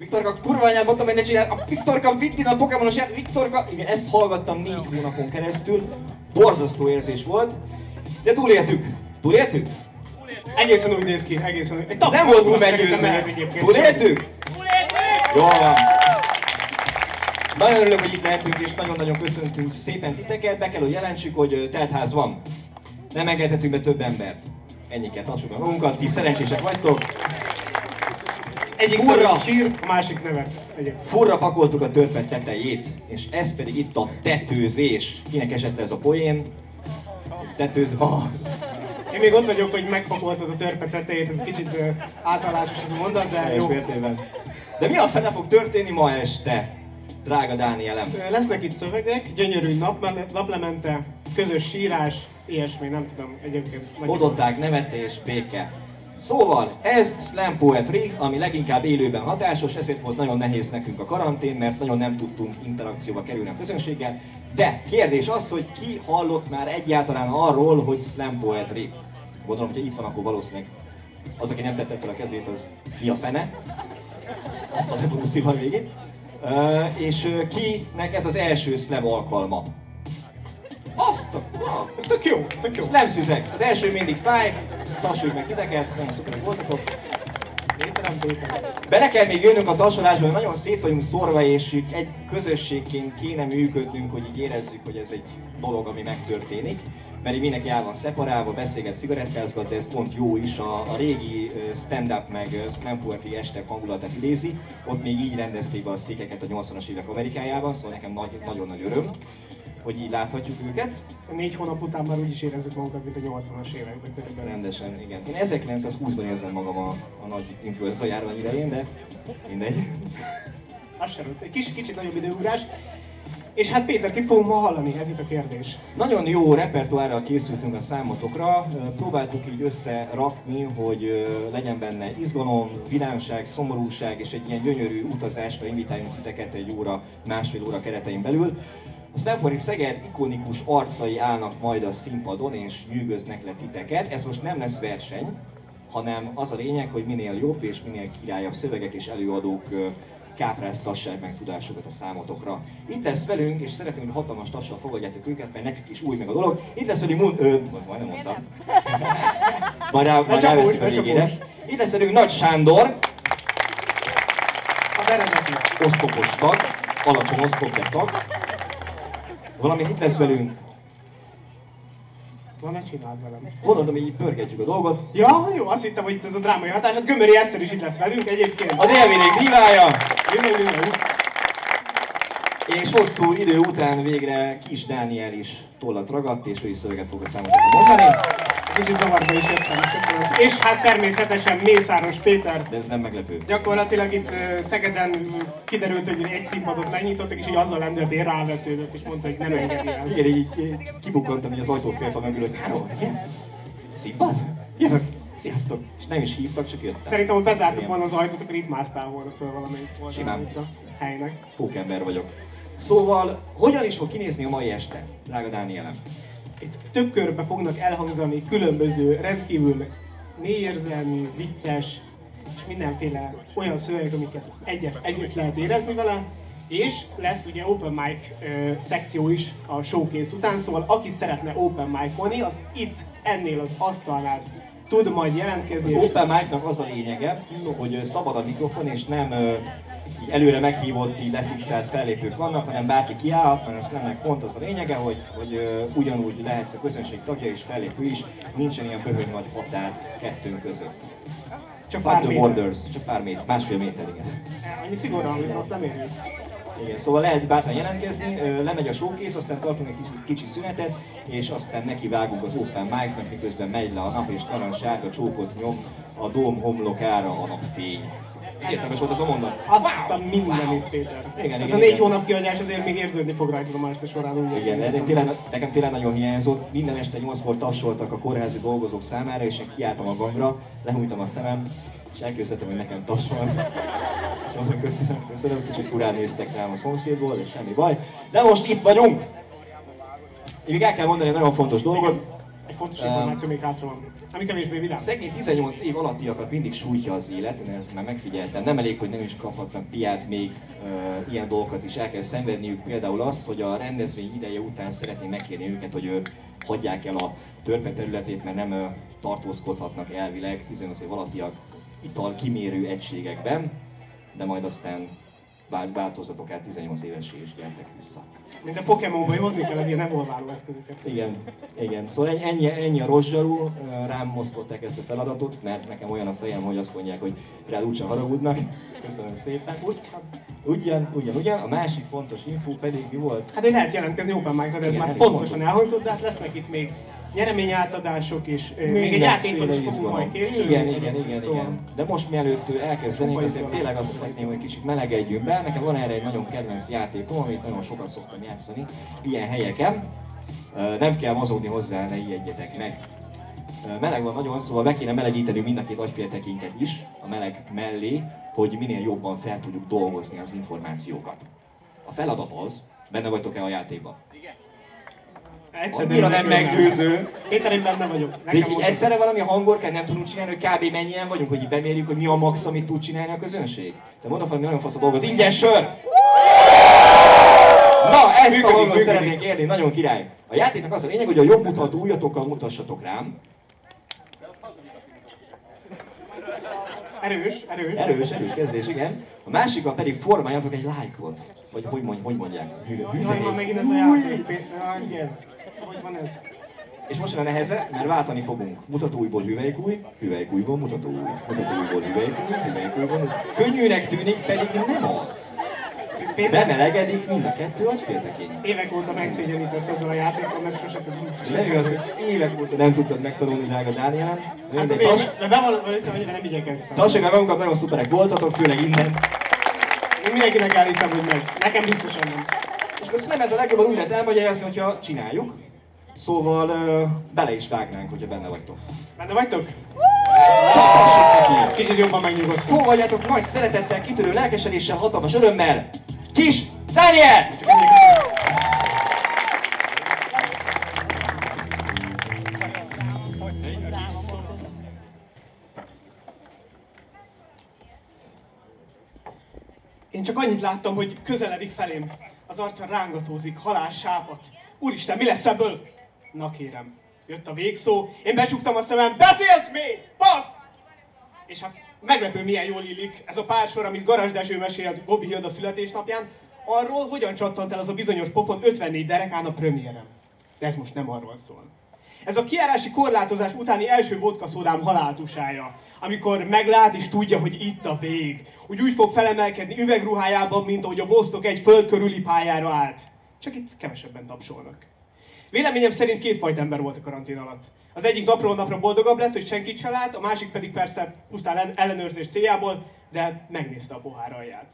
Viktorka kurva anyád, mondtam, hogy ne csinál. A Viktorka Vittin a Pokémonos játék. Viktorka, igen, ezt hallgattam négy hónapon keresztül. Borzasztó érzés volt. De túléltük. Túléltük? Egészen úgy néz ki, egészen úgy. Egy Nem voltunk szerintem meggyőző. Túléltük? Jól van. Nagyon örülök, hogy itt lehetünk, és nagyon-nagyon köszöntünk szépen titeket. Be kell, hogy jelentsük, hogy teltház van. Nem engedhetünk be több embert. Ennyi kell, tartsuk meg magunkat, ti szerencsések vagytok. Egyik Furra. Furra. sír, a másik nevet. Egyébként. Furra pakoltuk a törpet tetejét, és ez pedig itt a tetőzés. Kinek esett ez a poén? Tetőz... Oh. Én még ott vagyok, hogy megpakoltad a törpe tetejét, ez kicsit általános ez a mondat, de jó. mértében. De mi a fele fog történni ma este, drága Dánielem? Lesznek itt szövegek, gyönyörű nap, naplemente, közös sírás, ilyesmi, nem tudom, egyébként. Odották, nevetés, béke. Szóval, ez slam poetry, ami leginkább élőben hatásos, ezért volt nagyon nehéz nekünk a karantén, mert nagyon nem tudtunk interakcióba kerülni a közönséggel. De kérdés az, hogy ki hallott már egyáltalán arról, hogy slam poetry. Gondolom, hogy itt van, akkor valószínűleg az, aki nem tette fel a kezét, az mi a fene. Azt a leború szívan végét. Uh, és uh, kinek ez az első slam alkalma? Azt a... Ez tök jó, tök jó. ez nem szüzek. Az első mindig fáj, tapsoljuk meg titeket, nagyon szuper, hogy voltatok. Ételem. Bele kell még jönnünk a tapsolásba, hogy nagyon szét vagyunk szorva, és egy közösségként kéne működnünk, hogy így érezzük, hogy ez egy dolog, ami megtörténik. Mert így mindenki el van szeparálva, beszélget, cigarettázgat, de ez pont jó is, a, a régi stand-up meg ö, slam poetry estek hangulatát idézi. Ott még így rendezték be a székeket a 80-as évek Amerikájában, szóval nekem nagy, nagyon nagy öröm, hogy így láthatjuk őket. Négy hónap után már úgy is érezzük magunkat, mint a 80-as években körülbelül. Rendesen, igen. Én 1920-ban érzem magam a, a nagy influenza járvány idején, de mindegy. Az sem rossz. Egy kis, kicsit nagyobb időugrás. És hát Péter, kit fogunk ma hallani? Ez itt a kérdés. Nagyon jó repertoárral készültünk a számotokra, próbáltuk így összerakni, hogy legyen benne izgalom, vidámság, szomorúság és egy ilyen gyönyörű utazásra invitáljunk titeket egy óra, másfél óra keretein belül. A Slampory Szeged ikonikus arcai állnak majd a színpadon és nyűgöznek le titeket. Ez most nem lesz verseny, hanem az a lényeg, hogy minél jobb és minél királyabb szövegek és előadók kápráztassák meg tudásukat a számotokra. Itt lesz velünk, és szeretném, hogy hatalmas tassal fogadjátok őket, mert nekik is új meg a dolog. Itt lesz velünk, Mun- ö, majdnem mondtam. Majd rá, majd ráveszik a végére. Itt lesz velünk Nagy Sándor, Az eredeti. osztopos tag, alacsony osztop, de tag. Valamint itt lesz velünk, Na, ne csináld velem. mondom, hogy így pörgetjük a dolgot. Ja, jó, azt hittem, hogy itt ez a drámai hatás. Hát Gömöri Eszter is itt lesz velünk egyébként. A délvidék divája, Jövő, jövő. És hosszú idő után végre Kis Dániel is tollat ragadt, és ő is szöveget fog a számotokra mondani. Kicsit zavarba is jöttem. Köszönöm. És hát természetesen Mészáros Péter. De ez nem meglepő. Gyakorlatilag itt Szegeden kiderült, hogy egy színpadot megnyitottak, és így azzal lendült, én rávetődött, és mondta, hogy nem engedi el. Igen, így ki- kibukkantam így az ajtófélfa mögül, hogy Hello, igen? Színpad? Jövök. Sziasztok. És nem is hívtak, csak jöttem. Szerintem, ha bezártuk volna az ajtót, akkor itt másztál volna föl valamelyik oldalon itt a helynek. Pókember vagyok. Szóval, hogyan is fog kinézni a mai este, drága Dánielem? Itt több körbe fognak elhangzani különböző, rendkívül mélyérzelmű, vicces, és mindenféle olyan szövegek, amiket egyet, együtt lehet érezni vele, és lesz ugye open mic ö, szekció is a showcase után, szóval aki szeretne open mic-olni, az itt ennél az asztalnál tud majd jelentkezni. Az és- Open Mic-nak az a lényege, hogy szabad a mikrofon, és nem így előre meghívott, így lefixált fellépők vannak, hanem bárki kiállhat, mert ezt nem pont az a lényege, hogy, hogy ugyanúgy lehetsz a közönség tagja és fellépő is, nincsen ilyen böhög nagy határ kettőnk között. Csak pár the méter. borders, csak pár méter, másfél méter, igen. Annyi szigorúan viszont nem érjük. Igen, szóval lehet bátran jelentkezni, lemegy a showcase, aztán tartunk egy kicsi, kicsi szünetet, és aztán neki vágunk az Open Mic-nak, miközben megy le a nap, és narancs sárga csókot nyom a dóm homlokára a napfény. Ez értelmes volt az a mondat? Azt hittem mindenit, Péter. Igen, Ez igen, a négy igen. hónap kiadás azért még érződni fog rajta a este során. Úgy Igen, ez tényleg, nekem tényleg nagyon hiányzott. Minden este nyolckor tapsoltak a kórházi dolgozók számára, és én kiálltam a gangra, lehújtam a szemem, és elképzeltem, hogy nekem tapsol. És azon köszönöm, köszönöm, kicsit furán néztek rám a szomszédból, de semmi baj. De most itt vagyunk! Én még el kell mondani egy nagyon fontos dolgot. Fontos információ még hátra van, ami kevésbé vidám. Szegény 18 év alattiakat mindig sújtja az élet, én ezt már megfigyeltem. Nem elég, hogy nem is kaphatnak piát, még uh, ilyen dolgokat is el kell szenvedniük. Például azt, hogy a rendezvény ideje után szeretném megkérni őket, hogy uh, hagyják el a törpe területét, mert nem uh, tartózkodhatnak elvileg 18 év alattiak ital kimérő egységekben, de majd aztán változatok át 18 évesé és gyertek vissza. Mint a Pokémonban hozni kell az ilyen evolváló eszközöket. Igen, igen. Szóval ennyi, ennyi a rozsarú, rám mosztották ezt a feladatot, mert nekem olyan a fejem, hogy azt mondják, hogy rád úgyse haragudnak. Köszönöm szépen. Ugyan, ugyan, ugyan. A másik fontos info pedig mi volt? Hát, hogy lehet jelentkezni Open Mic-ra, de ez igen, már pontosan elhangzott, de hát lesznek itt még nyereményátadások és még egy játékot is fogunk majd készülni. Igen, igen, igen, szóval... igen. De most mielőtt elkezdenénk, azért tényleg azt szeretném, hogy kicsit melegedjünk be. Nekem van erre egy nagyon kedvenc játékom, amit nagyon sokat szoktam játszani ilyen helyeken. Nem kell mozogni hozzá, ne ijedjetek meg. Meleg van nagyon, szóval be kéne melegíteni mind a két agyféltekinket is a meleg mellé, hogy minél jobban fel tudjuk dolgozni az információkat. A feladat az, benne vagytok-e a játékban? Annyira nem meggyőző. Péter, én benne vagyok. De így, egyszerre valami hangorkát nem tudunk csinálni, hogy kb. mennyien vagyunk, hogy így bemérjük, hogy mi a max, amit tud csinálni a közönség. Te mondom valami nagyon fasz a dolgot. Ingyen sör! Na, ezt működik, a hangot szeretnék érni, nagyon király. A játéknak az a lényeg, hogy a jobb mutató ujjatokkal mutassatok rám. Erős, erős. Erős, erős kezdés, igen. A másikkal pedig formáljatok egy lájkot. Vagy hogy, mondj, hogy mondják? Hüve. Van megint ez a játék. Igen hogy van ez? És most a neheze, mert váltani fogunk. Mutatóiból hüvelykúj, hüvelykújból mutatóúj, mutatóiból hüvelykúj, hüvelykújból. Könnyűnek tűnik, pedig nem az. Péter... Bemelegedik mind a kettő agyféltekény. Évek óta megszégyenítesz ezzel a játékkal, mert sose tudom. Nem igaz, évek óta nem tudtad megtanulni, drága Dánielen. Hát azért, de bevallom, hogy nem igyekeztem. Tartsák meg magunkat, nagyon szuperek voltatok, főleg innen. Én mindenkinek elhiszem, hogy meg. Nekem biztosan nem. És akkor szerintem a legjobban úgy lehet elmagyarázni, hogyha csináljuk, Szóval bele is vágnánk, hogyha benne vagytok. Benne vagytok? Csapassak neki! Kicsit jobban megnyugodt. Fogadjátok nagy szeretettel, kitörő lelkesedéssel, hatalmas örömmel, kis Dánielt! Én csak annyit láttam, hogy közeledik felém. Az arca rángatózik, halás sápat. Úristen, mi lesz ebből? Na kérem, jött a végszó, én becsuktam a szemem, beszélsz még? Paf! És hát meglepő milyen jól illik ez a pár sor, amit Garázs Dezső mesélt Bobby Hilda születésnapján, arról, hogyan csattant el az a bizonyos pofon 54 derekán a premiérem. De ez most nem arról szól. Ez a kiárási korlátozás utáni első vodka szódám haláltusája, amikor meglát és tudja, hogy itt a vég. Úgy úgy fog felemelkedni üvegruhájában, mint ahogy a Vostok egy föld körüli pályára állt. Csak itt kevesebben tapsolnak. Véleményem szerint kétfajta ember volt a karantén alatt. Az egyik napról napra boldogabb lett, hogy senkit se lát, a másik pedig persze pusztán ellenőrzés céljából, de megnézte a pohár alját.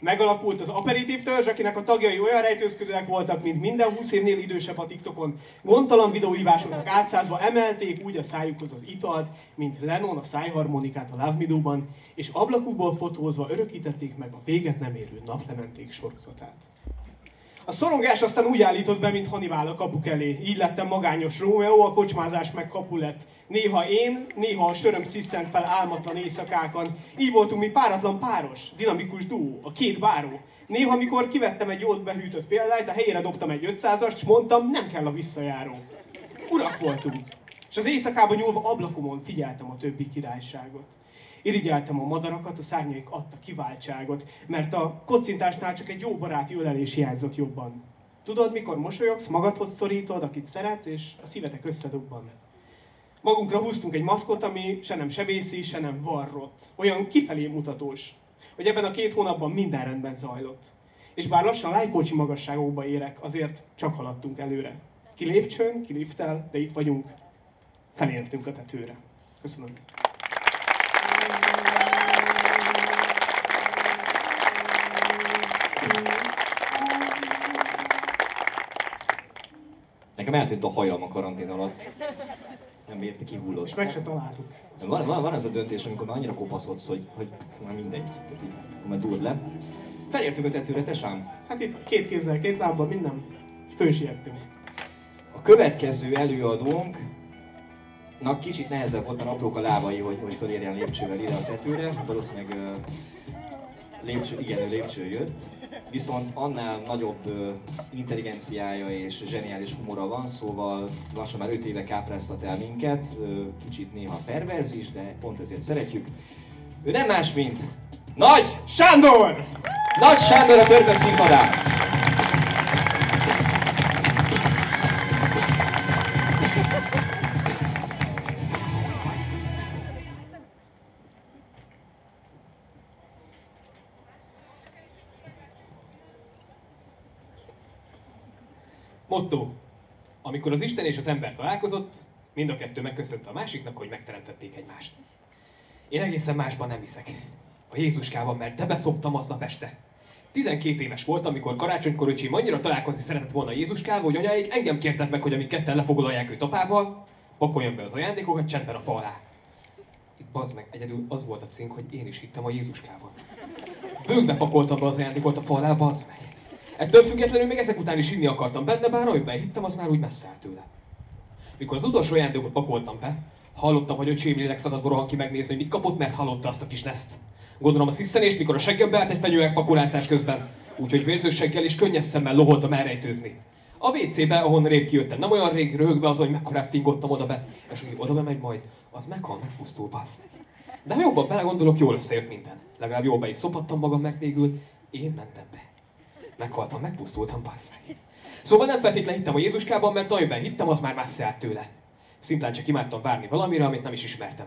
Megalakult az aperitív törzs, akinek a tagjai olyan rejtőzködőek voltak, mint minden 20 évnél idősebb a TikTokon. Gondtalan videóhívásoknak átszázva emelték úgy a szájukhoz az italt, mint Lennon a szájharmonikát a Love me és ablakukból fotózva örökítették meg a véget nem érő naplementék sorozatát. A szorongás aztán úgy állított be, mint Hannibal a kapuk elé. Így lettem magányos Rómeó, a kocsmázás meg kapulet. Néha én, néha a söröm sziszent fel álmatlan éjszakákon. Így voltunk mi páratlan páros, dinamikus duó, a két báró. Néha, amikor kivettem egy jól behűtött példányt, a helyére dobtam egy 500-ast, és mondtam, nem kell a visszajáró. Urak voltunk. És az éjszakában nyúlva ablakomon figyeltem a többi királyságot. Irigyeltem a madarakat, a szárnyaik adta kiváltságot, mert a kocintásnál csak egy jó baráti ölelés hiányzott jobban. Tudod, mikor mosolyogsz, magadhoz szorítod, akit szeretsz, és a szívetek összedobban. Magunkra húztunk egy maszkot, ami se nem sebészi, se nem varrott. Olyan kifelé mutatós, hogy ebben a két hónapban minden rendben zajlott. És bár lassan lájkolcsi magasságokba érek, azért csak haladtunk előre. Ki lépcsőn, ki liftel, de itt vagyunk. Felértünk a tetőre. Köszönöm. Nekem eltűnt a hajam a karantén alatt. Nem érti, kihullott. És meg se találtuk. Van, van, van az a döntés, amikor már annyira kopaszodsz, hogy, hogy már mindegy, tehát így, már durd le. Felértünk a tetőre, tesám? Hát itt két kézzel, két lábbal, minden. Fősiettünk. A következő előadónk Na, kicsit nehezebb volt, mert aprók a lábai, hogy, hogy fölérjen lépcsővel ide a tetőre. Valószínűleg uh, lépcső, igen, ő lépcső jött. Viszont annál nagyobb intelligenciája és zseniális humora van, szóval lassan már 5 éve kápráztat el minket. Kicsit néha perverz is, de pont ezért szeretjük. Ő nem más, mint Nagy Sándor! Nagy Sándor a törpe színpadán! Motto. Amikor az Isten és az ember találkozott, mind a kettő megköszönte a másiknak, hogy megteremtették egymást. Én egészen másban nem hiszek. A Jézuskában, mert de beszoptam aznap este. 12 éves volt, amikor karácsonykor öcsém annyira találkozni szeretett volna Jézuskával, hogy anyáik engem kértek meg, hogy amíg ketten lefoglalják őt apával, pakoljon be az ajándékokat csendben a fa alá. Itt bazd meg, egyedül az volt a cink, hogy én is hittem a Jézuskával. Bőgbe pakoltam be az ajándékot a fa alá, bazd meg. Ettől függetlenül még ezek után is inni akartam benne, bár amiben hittem, az már úgy messze állt tőle. Mikor az utolsó ajándékot pakoltam be, hallottam, hogy öcsém lélek szakadva rohan ki megnézni, hogy mit kapott, mert hallotta azt a kis neszt. Gondolom a sziszenést, mikor a seggembe állt egy fenyőek pakolászás közben, úgyhogy vérzőseggel és könnyes szemmel loholtam elrejtőzni. A WC-be, ahonnan épp kijöttem, nem olyan rég röhögve az, hogy mekkorát fingottam oda be, és hogy oda megy majd, az meghal, megpusztul, bassz. De ha jobban belegondolok, jól összejött minden. Legalább jól be is szopattam magam, mert végül én mentem be. Meghaltam, megpusztultam, bassz meg. Szóval nem feltétlenül hittem a Jézuskában, mert amiben hittem, az már messze állt tőle. Szimplán csak imádtam várni valamire, amit nem is ismertem.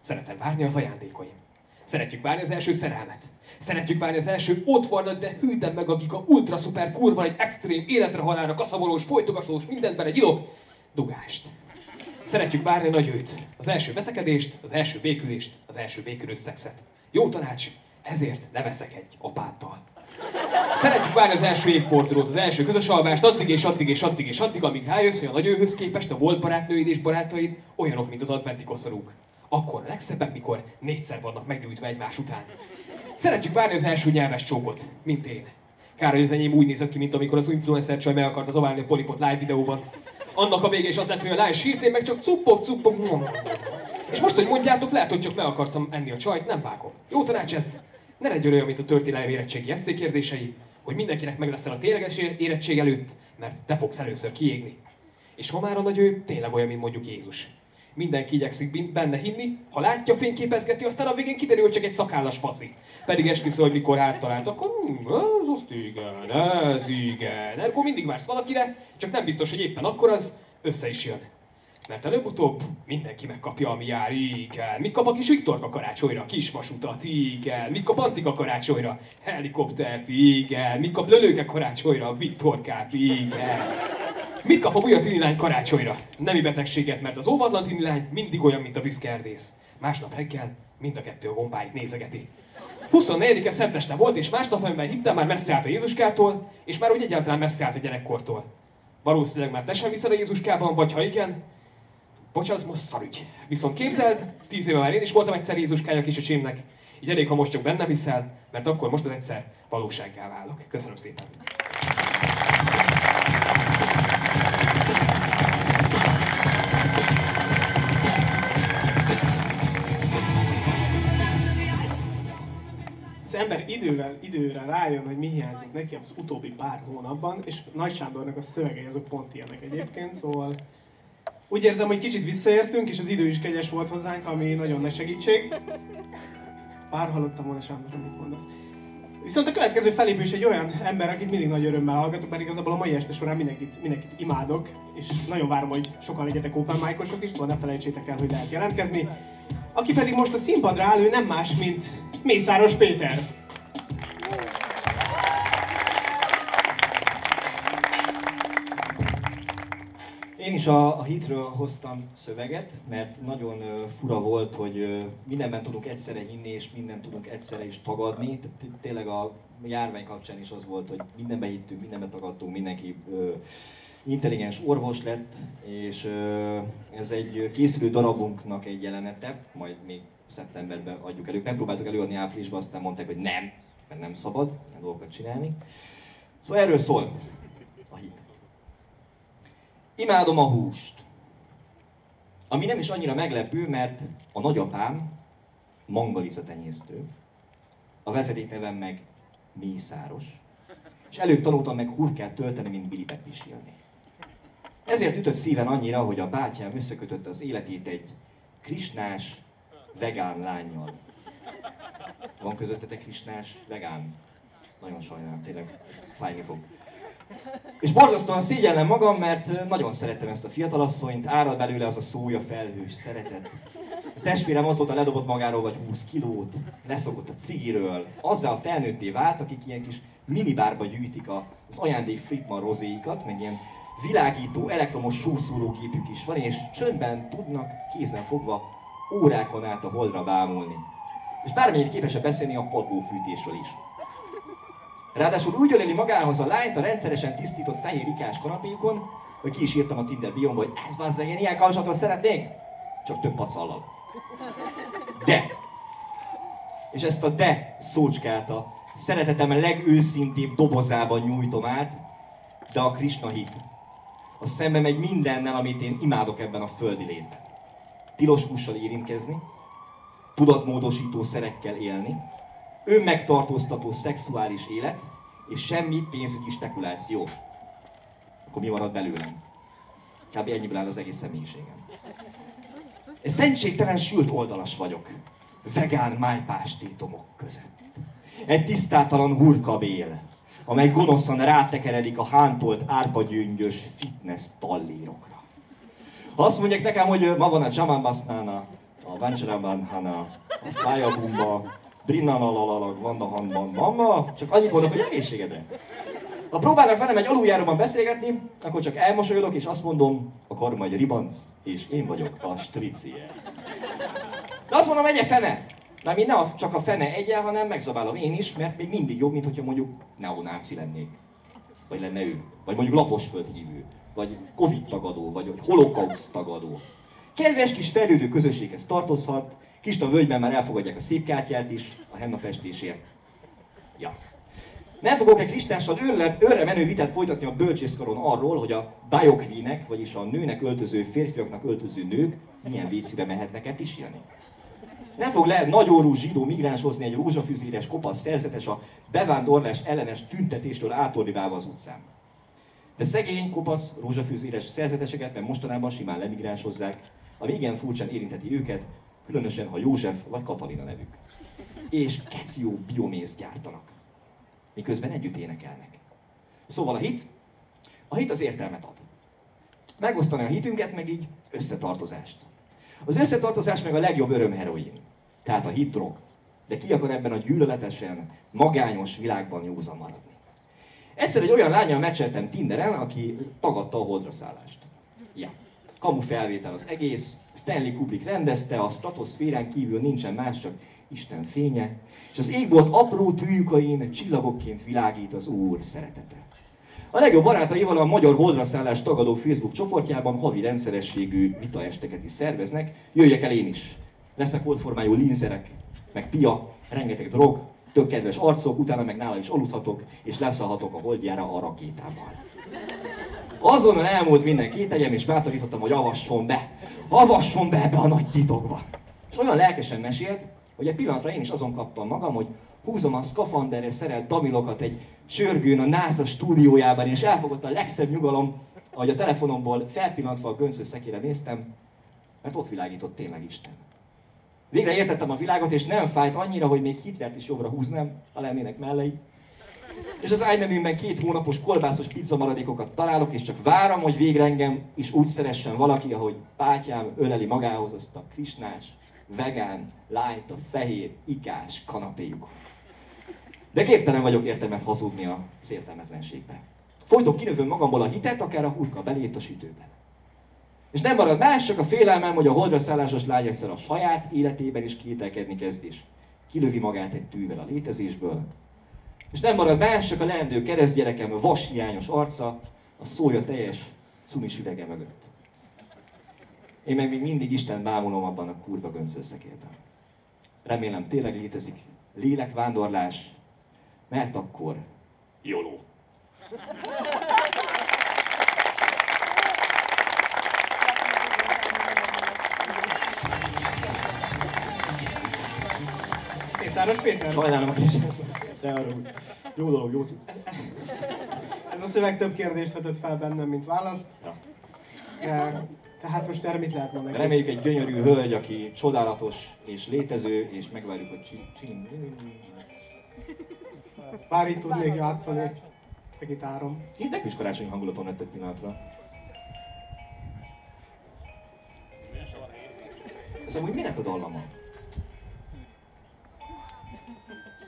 Szeretem várni az ajándékoim. Szeretjük várni az első szerelmet. Szeretjük várni az első ott vannak, de hűtem meg a giga ultra szuper kurva egy extrém életre halálra kaszabolós, folytogatós, mindent bele gyilok, dugást. Szeretjük várni a nagy őt. Az első veszekedést, az első békülést, az első békülő szexet. Jó tanács, ezért ne veszekedj apáddal. Szeretjük várni az első évfordulót, az első közös alvást, addig és addig és addig és addig, amíg rájössz, hogy a nagyőhöz képest a volt barátnőid és barátaid olyanok, mint az adventi koszorúk. Akkor a legszebbek, mikor négyszer vannak meggyújtva egymás után. Szeretjük várni az első nyelves csókot, mint én. Kár, hogy az enyém úgy nézett ki, mint amikor az influencer csaj meg akart zabálni a polipot live videóban. Annak a vége is az lett, hogy a lány sírt, én meg csak cuppok, cuppok. És most, hogy mondjátok, lehet, hogy csak meg akartam enni a csajt, nem vágom. Jó tanács ez? Ne legyen olyan, mint a történelmi érettségi eszély kérdései, hogy mindenkinek meg leszel a tényleges érettség előtt, mert te fogsz először kiégni. És ma már a nagy ő tényleg olyan, mint mondjuk Jézus. Mindenki igyekszik benne hinni, ha látja, fényképezgeti, aztán a végén kiderül, hogy csak egy szakállas faszi. Pedig esküszöl, hogy mikor háttalált, akkor hm, ez azt igen, ez igen. Ergo mindig vársz valakire, csak nem biztos, hogy éppen akkor az össze is jön. Mert előbb-utóbb mindenki megkapja, ami jár, igen. Mit kap a kis Viktorka karácsonyra? Kis vasutat, igen. Mit kap Antika karácsonyra? Helikoptert, igen. Mit kap Lölőke karácsonyra? Viktorkát, igen. Mit kap a buja tinilány karácsonyra? Nemi betegséget, mert az óvatlan tinilány mindig olyan, mint a büszkerdész. Másnap reggel mind a kettő a gombáit nézegeti. 24-e szenteste volt, és másnap, amiben hittem, már messze állt a Jézuskától, és már úgy egyáltalán messze állt a gyerekkortól. Valószínűleg már te sem hiszel a Jézuskában, vagy ha igen, Bocs, az most szarügy. Viszont képzeld, tíz éve már én is voltam egyszer Jézuskája kisöcsémnek. Így elég, ha most csak bennem hiszel, mert akkor most az egyszer valósággá válok. Köszönöm szépen. Az ember idővel, időre rájön, hogy mi hiányzik neki az utóbbi pár hónapban, és Nagy Sándornak a szövegei azok pont ilyenek egyébként, szóval úgy érzem, hogy kicsit visszaértünk, és az idő is kegyes volt hozzánk, ami nagyon nagy segítség. Pár hallottam volna, Sándor, mit mondasz. Viszont a következő felépés egy olyan ember, akit mindig nagy örömmel hallgatok, pedig igazából a mai este során mindenkit, mindenkit imádok, és nagyon várom, hogy sokan legyetek open mic is, szóval ne felejtsétek el, hogy lehet jelentkezni. Aki pedig most a színpadra áll, ő nem más, mint Mészáros Péter. Is a, a hitről hoztam szöveget, mert nagyon fura volt, hogy mindenben tudunk egyszerre hinni, és mindent tudunk egyszerre is tagadni. Tényleg a járvány kapcsán is az volt, hogy mindenben hittünk, mindenben tagadtunk, mindenki intelligens orvos lett, és ez egy készülő darabunknak egy jelenete, majd még szeptemberben adjuk elő. Megpróbáltuk előadni áprilisban, aztán mondták, hogy nem, mert nem szabad ilyen dolgokat csinálni. Szóval erről szól. Imádom a húst. Ami nem is annyira meglepő, mert a nagyapám mangaliza tenyésztő, a vezetéknevem meg Mészáros, és előbb tanultam meg hurkát tölteni, mint bilibet pisilni. Ezért ütött szíven annyira, hogy a bátyám összekötötte az életét egy krisnás, vegán lányjal. Van közöttetek krisnás, vegán? Nagyon sajnálom, tényleg, fájni fog. És borzasztóan szégyellem magam, mert nagyon szerettem ezt a fiatalasszonyt, árad belőle az a szója felhős szeretet. A testvérem azóta ledobott magáról vagy 20 kilót, leszokott a cigiről, azzal felnőtté vált, akik ilyen kis minibárba gyűjtik az ajándék Fritman rozéikat, meg ilyen világító elektromos sószólógépük is van, és csöndben tudnak kézen fogva órákon át a holdra bámulni. És bármennyit képesek beszélni a padlófűtésről is. Ráadásul úgy öleli magához a lányt a rendszeresen tisztított fehér ikás kanapékon, hogy ki is írtam a Tinder biomba, hogy ez bazzeg, én ilyen kapcsolatot szeretnék, csak több pacallal. De! És ezt a de szócskát a szeretetem legőszintébb dobozában nyújtom át, de a Krishna hit. A szembe megy mindennel, amit én imádok ebben a földi létben. Tilos fussal érintkezni, tudatmódosító szerekkel élni, önmegtartóztató szexuális élet, és semmi pénzügyi spekuláció. Akkor mi marad belőlem? Kb. ennyiből áll az egész személyiségem. Szentségtelen sült oldalas vagyok. Vegán májpástétomok között. Egy tisztátalan hurkabél, amely gonoszan rátekeredik a hántolt árpagyöngyös fitness tallérokra. Azt mondják nekem, hogy ma van a Jamambasnana, a Vancharambanhana, a Swayabumba, Brinnanalalag, Vandahanban, Mama, csak annyit mondok, hogy egészségedre. Ha próbálnak velem egy aluljáróban beszélgetni, akkor csak elmosolyodok és azt mondom, a karma egy ribanc, és én vagyok a stricie. De azt mondom, egye fene! Mert mi nem csak a fene egyen, hanem megzabálom én is, mert még mindig jobb, mint hogyha mondjuk neonáci lennék. Vagy lenne ő. Vagy mondjuk laposföldhívő. Vagy Covid tagadó, vagy holokauszt tagadó. Kedves kis fejlődő közösséghez tartozhat, Kista völgyben már elfogadják a szép kártyát is, a henna festésért. Ja. Nem fogok egy Kristással őrre, őrre menő vitát folytatni a bölcsészkaron arról, hogy a biokvínek, vagyis a nőnek öltöző férfiaknak öltöző nők milyen vécére mehetnek is pisilni. Nem fog le nagyórú zsidó migráns hozni egy rózsafüzéres kopasz szerzetes a bevándorlás ellenes tüntetésről átordiválva az utcán. De szegény, kopasz, rózsafüzéres szerzeteseket nem mostanában simán lemigráns hozzák, a igen furcsán érinteti őket, különösen ha József vagy Katalina nevük. És kezió biomézt gyártanak, miközben együtt énekelnek. Szóval a hit, a hit az értelmet ad. Megosztani a hitünket, meg így összetartozást. Az összetartozás meg a legjobb örömheroin. Tehát a hit. De ki akar ebben a gyűlöletesen, magányos világban józan maradni? Egyszer egy olyan lányjal meccseltem Tinderen, aki tagadta a holdra szállást. Ja kamu felvétel az egész, Stanley Kubrick rendezte, a stratoszférán kívül nincsen más, csak Isten fénye, és az égbolt apró tűjukain csillagokként világít az Úr szeretete. A legjobb barátaival a Magyar Holdraszállás tagadó Facebook csoportjában havi rendszerességű vitaesteket is szerveznek, jöjjek el én is. Lesznek holdformájú linzerek, meg pia, rengeteg drog, tök kedves arcok, utána meg nála is aludhatok, és leszállhatok a holdjára a rakétával. Azonnal elmúlt minden kételjem, és bátorítottam, hogy avasson be. Avasson be ebbe a nagy titokba. És olyan lelkesen mesélt, hogy egy pillanatra én is azon kaptam magam, hogy húzom a szkafanderre szerelt tamilokat egy csörgőn a NASA stúdiójában, és elfogott a legszebb nyugalom, ahogy a telefonomból felpillantva a göncző szekére néztem, mert ott világított tényleg Isten. Végre értettem a világot, és nem fájt annyira, hogy még Hitlert is jobbra húznám, ha lennének mellei. És az ágyneműmben két hónapos kolbászos pizza maradékokat találok, és csak várom, hogy végre engem is úgy szeressen valaki, ahogy pátyám öleli magához azt a krisnás, vegán, lányt, a fehér, ikás kanapéjuk. De képtelen vagyok értelmet hazudni az értelmetlenségbe. Folyton kinövöm magamból a hitet, akár a hurka belét a sütőben. És nem marad más, csak a félelmem, hogy a holdra szállásos lány egyszer a saját életében is kételkedni kezd, és kilövi magát egy tűvel a létezésből, és nem marad más, csak a leendő keresztgyerekem vashiányos arca, a szója teljes cumis üvege mögött. Én meg még mindig Isten bámulom abban a kurva göncőszekében. Remélem tényleg létezik lélekvándorlás, mert akkor jóló. Mészáros Péter? Sajnálom a kis de arról. Jó dolog, jó tud. Ez a szöveg több kérdést vetett fel bennem, mint választ. Ja. De, tehát most erre mit lehetne neki? Reméljük egy gyönyörű hölgy, aki csodálatos és létező, és megvárjuk, hogy csin... Bár itt tudnék játszani a gitárom. Tényleg is karácsonyi hangulaton lett egy pillanatra. Ez amúgy minek a dallama?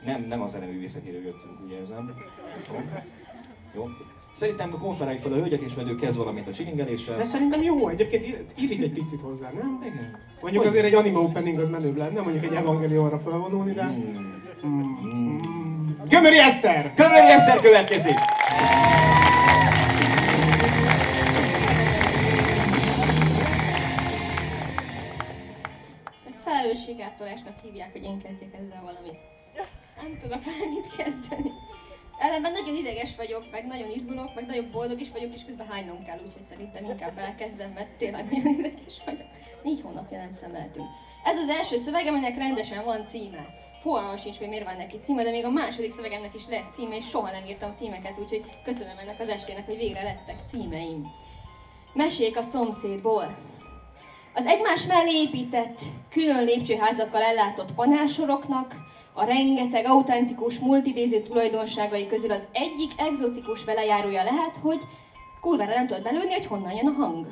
Nem, nem a zeneművészetéről jöttünk, úgy érzem. Jó. Jó. Szerintem konferáljuk fel a hölgyet, és majd ő kezd valamit a csilingeléssel. De szerintem jó, egyébként illik egy picit hozzá, nem? Igen. Mondjuk Hogy? azért egy anime opening az menőbb lenne, mondjuk egy evangelionra felvonulni, de... Hmm. Mm. Gömöri Eszter! Kömöri Eszter következik! Ezt felelősségátolásnak hívják, hogy én kezdjek ezzel valamit. Nem tudok vele mit kezdeni. Ellenben nagyon ideges vagyok, meg nagyon izgulok, meg nagyon boldog is vagyok, és közben hánynom kell, úgyhogy szerintem inkább elkezdem, mert tényleg nagyon ideges vagyok. Négy hónapja nem szemeltünk. Ez az első szövegem, aminek rendesen van címe. Fogalmam sincs, hogy miért van neki címe, de még a második szövegemnek is lett címe, és soha nem írtam címeket, úgyhogy köszönöm ennek az estének, hogy végre lettek címeim. Mesék a szomszédból. Az egymás mellé épített, külön lépcsőházakkal ellátott panelsoroknak a rengeteg autentikus, multidéző tulajdonságai közül az egyik egzotikus velejárója lehet, hogy kurvára nem tudod belőni, hogy honnan jön a hang.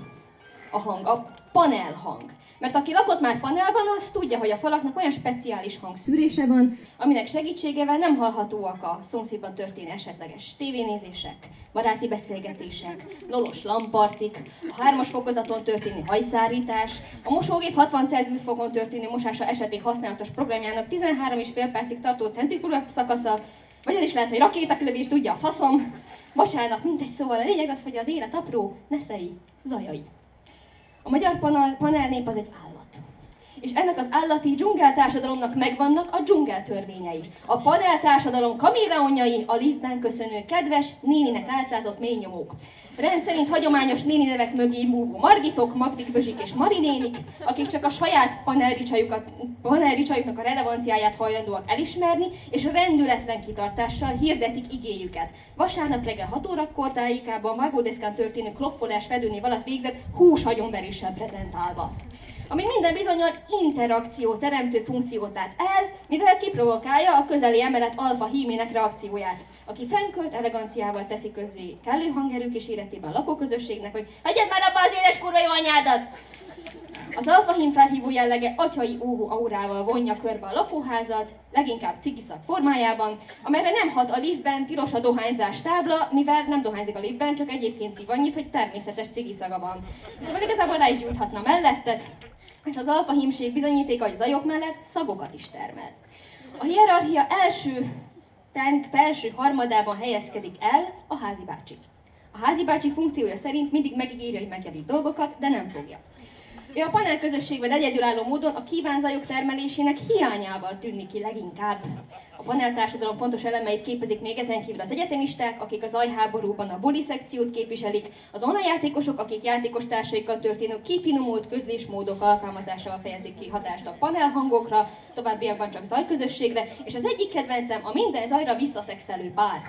A hang, a panelhang. Mert aki lakott már panelban, az tudja, hogy a falaknak olyan speciális hangszűrése van, aminek segítségével nem hallhatóak a szomszédban történő esetleges tévénézések, baráti beszélgetések, lolos lampartik, a hármas fokozaton történő hajszárítás, a mosógép 60 Celsius fokon történő mosása esetén használatos programjának 13,5 percig tartó centrifuga szakasza, vagy az is lehet, hogy rakétakilövés tudja a faszom. Bocsánat, mindegy, szóval a lényeg az, hogy az élet apró neszei, zajai. A magyar panel, panelnép az egy állat. És ennek az állati dzsungel társadalomnak megvannak a dzsungel törvényei. A panel társadalom kaméleonjai, a liftben köszönő kedves, néninek álcázott mélynyomók. Rendszerint hagyományos néni nevek mögé múló Margitok, Magdik, Bözsik és Marinénik, akik csak a saját panelricsajuknak a relevanciáját hajlandóak elismerni, és rendületlen kitartással hirdetik igéjüket. Vasárnap reggel 6 órakor tájékában vágódeszkán történő klopfolás fedőnév alatt végzett hús prezentálva ami minden bizonyal interakció teremtő funkciót lát el, mivel kiprovokálja a közeli emelet alfa hímének reakcióját, aki fenkölt eleganciával teszi közzé kellő hangerő kíséretében a lakóközösségnek, hogy hagyjad már abba az éles kurva jó anyádat! Az alfa hím felhívó jellege atyai óvó aurával vonja körbe a lakóházat, leginkább cigiszak formájában, amelyre nem hat a liftben tilos a dohányzás tábla, mivel nem dohányzik a liftben, csak egyébként szív annyit, hogy természetes cigiszaga van. Szóval igazából rá is gyújthatna mellettet, és az alfa hímség bizonyítéka, hogy zajok mellett szagokat is termel. A hierarchia első tank felső harmadában helyezkedik el a házi bácsi. A házi bácsi funkciója szerint mindig megígéri, hogy megjavít dolgokat, de nem fogja. Ő a panel közösségben egyedülálló módon a kívánt zajok termelésének hiányával tűnik ki leginkább. A panel társadalom fontos elemeit képezik még ezen kívül az egyetemisták, akik az ajháborúban a buli szekciót képviselik, az online játékosok, akik játékos társaikkal történő kifinomult közlésmódok alkalmazásával fejezik ki hatást a panel hangokra, továbbiakban csak zajközösségre, és az egyik kedvencem a minden zajra visszaszexelő pár.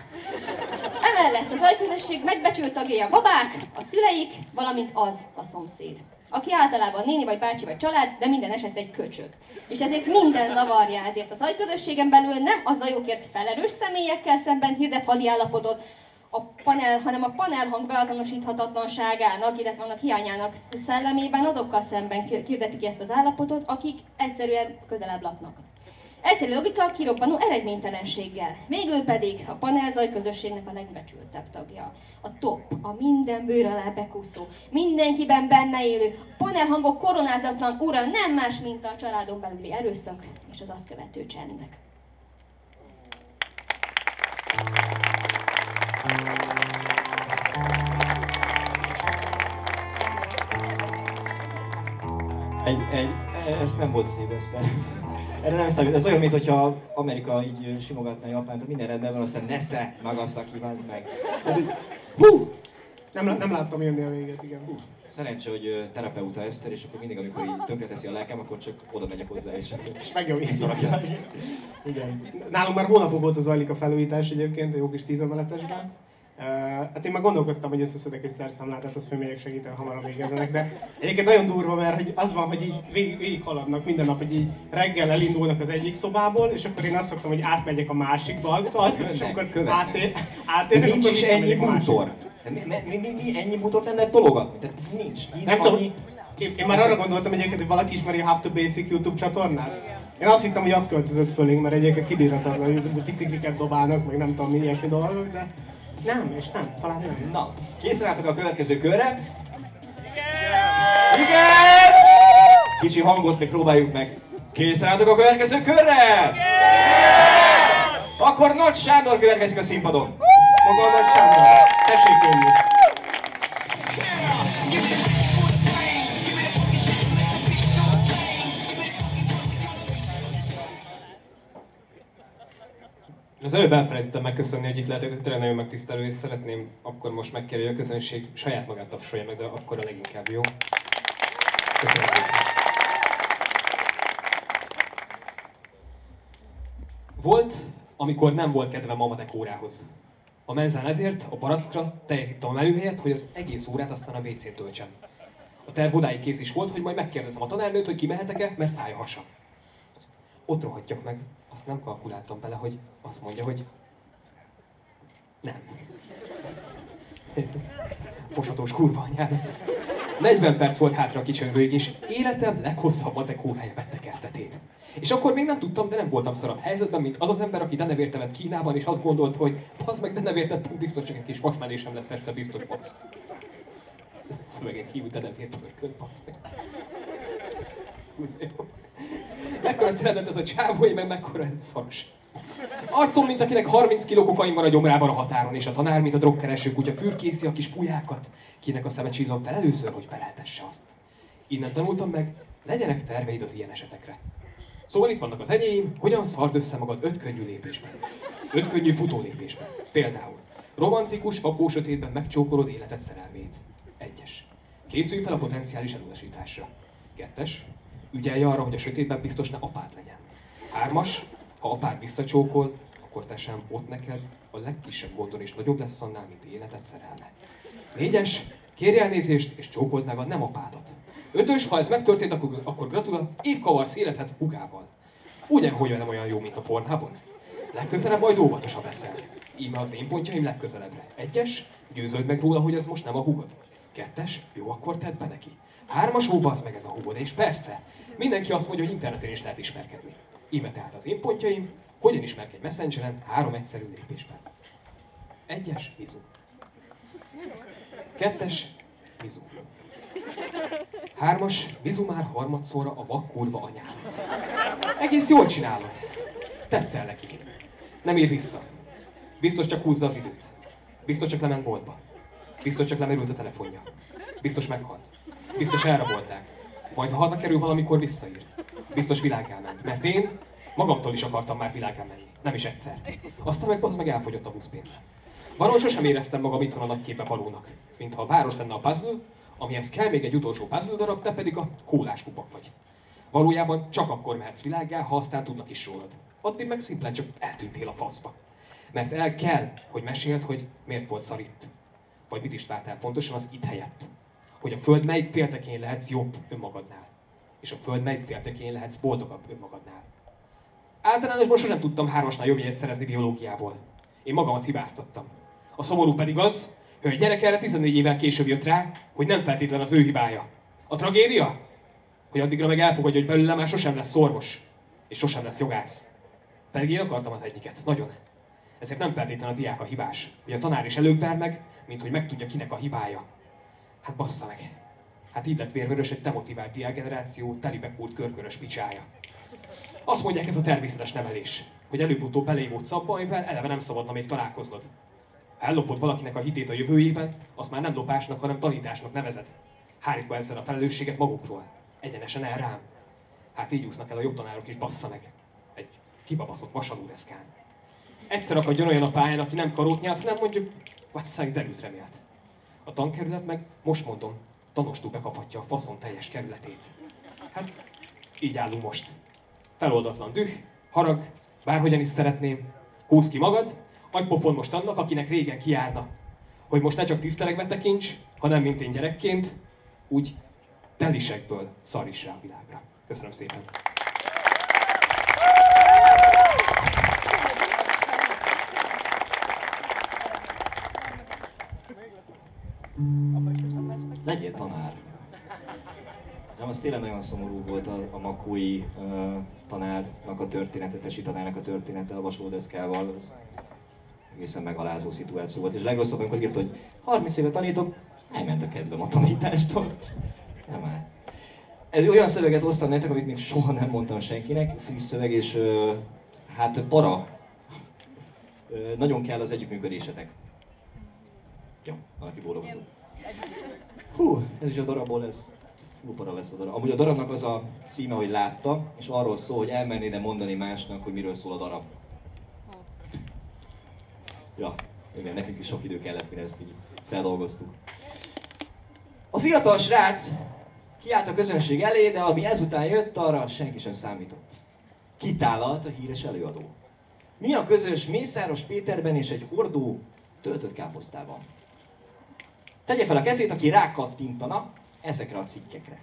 Emellett az zajközösség megbecsült tagjai a babák, a szüleik, valamint az a szomszéd aki általában néni vagy bácsi vagy család, de minden esetre egy köcsög. És ezért minden zavarja, ezért a zajközösségen belül nem a zajokért felelős személyekkel szemben hirdet hadi állapotot, a panel, hanem a panelhang beazonosíthatatlanságának, illetve annak hiányának szellemében azokkal szemben hirdetik ezt az állapotot, akik egyszerűen közelebb laknak. Egyszerű logika kirobbanó eredménytelenséggel. Végül pedig a panelzaj közösségnek a legbecsültebb tagja. A top, a minden bőr alá bekúszó, mindenkiben benne élő, panelhangok koronázatlan ura nem más, mint a családon belüli erőszak és az azt követő csendek. Egy, egy, ez nem volt szív, ezt erre nem számít. Ez olyan, mintha Amerika így simogatná Japánt, minden rendben van, aztán nesze, Nagasaki, vázd meg. Hát, hogy, hú! Nem, nem láttam jönni a véget, igen. Szerencsé, hogy terapeuta Eszter, és akkor mindig, amikor így tönkreteszi a lelkem, akkor csak oda megyek hozzá, és És megjavítja. Igen. Nálunk már hónapok óta zajlik a felújítás egyébként, a jó kis tízemeletesben. Uh, hát én már gondolkodtam, hogy összeszedek egy szerszámlátát, az főméreg segíten hamarabb végezzenek, de egyébként nagyon durva, mert hogy az van, hogy így végig, végig haladnak minden nap, hogy így reggel elindulnak az egyik szobából, és akkor én azt szoktam, hogy átmegyek a másikba, az, és akkor átér, átérnek, nincs is ennyi bútor. Mi, mi, mi, mi, ennyi bútort nem lehet tologatni? Tehát nincs. Nincs Nem annyi... tudom, én, én már arra gondoltam egyébként, hogy valaki ismeri a Half to Basic YouTube csatornát. Én azt hittem, hogy azt költözött fölénk, mert egyébként kibírhatatlan, hogy bicikliket dobálnak, meg nem tudom mi ilyesmi dolgok, de nem, és nem, talán nem. Na, készen álltok a következő körre? Igen! Igen! Kicsi hangot még próbáljuk meg. Készen álltok a következő körre? Igen! Akkor Nagy Sándor következik a színpadon. Maga a nagy Sándor, tessék jönni. Az előbb elfelejtettem megköszönni, hogy itt lehetek, tényleg nagyon megtisztelő, és szeretném akkor most megkérni, hogy a közönség saját magát tapsolja meg, de akkor a leginkább jó. Köszönöm szépen. Volt, amikor nem volt kedvem a matek órához. A menzán ezért a barackra tejet ittam a menühelyet, hogy az egész órát aztán a WC-n töltsem. A terv odáig kész is volt, hogy majd megkérdezem a tanárnőt, hogy kimehetek-e, mert fáj a hasam. Ott rohadjak meg. Azt nem kalkuláltam bele, hogy azt mondja, hogy nem. Fosatós kurva anyádat. 40 perc volt hátra a kicsöngőig, és életem leghosszabb matek órája vette kezdetét. És akkor még nem tudtam, de nem voltam szarabb helyzetben, mint az az ember, aki denevérte vett Kínában, és azt gondolt, hogy az meg denevértettem, biztos csak egy kis vasmenésem lesz este, biztos basz. Szövegen kívül denevért pörkölt, basz meg. Jó. Mekkora szeretett ez a csávó, meg mekkora ez szaros. Arcom, mint akinek 30 kg kokain van a gyomrában a határon, és a tanár, mint a drogkereső kutya fürkészi a kis pulyákat, kinek a szeme csillan fel először, hogy feleltesse azt. Innen tanultam meg, legyenek terveid az ilyen esetekre. Szóval itt vannak az enyém, hogyan szard össze magad öt könnyű lépésben. Öt könnyű futólépésben. Például, romantikus, vakó sötétben megcsókolod életed szerelmét. Egyes. Készülj fel a potenciális elutasításra. Kettes. Ügyelj arra, hogy a sötétben biztos ne apád legyen. Hármas. Ha apád visszacsókol, akkor te sem ott neked a legkisebb gondon is nagyobb lesz annál, mint életed szerelme. Négyes. Kérj elnézést, és csókold meg a nem apádat. Ötös, ha ez megtörtént, akkor, akkor gratulál, épp kavarsz életet hugával. Ugye, hogy nem olyan jó, mint a pornhubon? Legközelebb majd óvatosabb leszel. Íme az én pontjaim legközelebbre. Egyes, győződ meg róla, hogy ez most nem a hugod. Kettes, jó, akkor tedd be neki. Hármas, ó, meg ez a hugod, és persze, mindenki azt mondja, hogy interneten is lehet ismerkedni. Íme tehát az én pontjaim, hogyan ismerkedj messengeren három egyszerű lépésben. Egyes, vizu. Kettes, vizu. Hármas, vizu már harmadszorra a vakkurva anyádat. Egész jól csinálod. Tetszel nekik. Nem ír vissza. Biztos csak húzza az időt. Biztos csak lement boltba. Biztos csak lemerült a telefonja. Biztos meghalt. Biztos elrabolták. Majd ha hazakerül valamikor visszaír. Biztos világgá ment. Mert én magamtól is akartam már világgá menni. Nem is egyszer. Aztán meg az meg elfogyott a buszpénz. Valahol sosem éreztem magam itthon a nagyképe valónak. Mintha a város lenne a puzzle, amihez kell még egy utolsó puzzle darab, te pedig a kólás kupak vagy. Valójában csak akkor mehetsz világgá, ha aztán tudnak is rólad. Addig meg szimplán csak eltűntél a faszba. Mert el kell, hogy meséld, hogy miért volt szar itt. Vagy mit is vártál pontosan az itt helyett. Hogy a föld melyik féltekén lehetsz jobb önmagadnál. És a föld melyik féltekén lehetsz boldogabb önmagadnál. Általánosban sosem tudtam hármasnál jobb jegyet szerezni biológiából. Én magamat hibáztattam. A szomorú pedig az, hogy a gyerek erre 14 évvel később jött rá, hogy nem feltétlen az ő hibája. A tragédia? Hogy addigra meg elfogadja, hogy belőle már sosem lesz orvos, és sosem lesz jogász. Pedig én akartam az egyiket, nagyon. Ezért nem feltétlen a diák a hibás, hogy a tanár is előbb ver meg, mint hogy megtudja kinek a hibája. Hát bassza meg. Hát így lett vérvörös egy demotivált diákgeneráció telibekúrt körkörös picsája. Azt mondják, ez a természetes nevelés, hogy előbb-utóbb belévódsz abba, amivel eleve nem szabadna még találkoznod. Ha ellopod valakinek a hitét a jövőjében, azt már nem lopásnak, hanem tanításnak nevezed. Hárítva ezzel a felelősséget magukról. Egyenesen el rám. Hát így úsznak el a jobb tanárok is, bassza meg. Egy kibabaszott vasalódeszkán. Egyszer akadjon olyan a pályán, aki nem karót nyert, hanem mondjuk, vasszák derült remélt. A tankerület meg, most mondom, tanostól bekaphatja a faszon teljes kerületét. Hát, így állunk most. Feloldatlan düh, harag, bárhogyan is szeretném. Húz ki magad, agypofon most annak, akinek régen kiárna. Hogy most ne csak tisztelegve tekints, hanem mint én gyerekként, úgy telisekből szaris rá a világra. Köszönöm szépen. Legyél tanár. Nem, az tényleg nagyon szomorú volt a, a makói uh, tanárnak a története, tesi tanárnak a története a vasódeszkával. Az egészen megalázó szituáció volt. És a legrosszabb, amikor írt, hogy 30 éve tanítok, elment a kedvem a tanítástól. Nem áll. Ez olyan szöveget hoztam nektek, amit még soha nem mondtam senkinek, friss szöveg, és uh, hát para. Uh, nagyon kell az együttműködésetek. Jó, valaki bólogatott. Hú, ez is a darabból lesz. Hú, para lesz a darab. Amúgy a darabnak az a címe, hogy látta, és arról szól, hogy elmennéd mondani másnak, hogy miről szól a darab. Ja, igen, nekünk is sok idő kellett, mire ezt így feldolgoztuk. A fiatal srác kiállt a közönség elé, de ami ezután jött, arra senki sem számított. Kitálalt a híres előadó. Mi a közös Mészáros Péterben és egy hordó töltött káposztában? Tegye fel a kezét, aki rákattintana ezekre a cikkekre.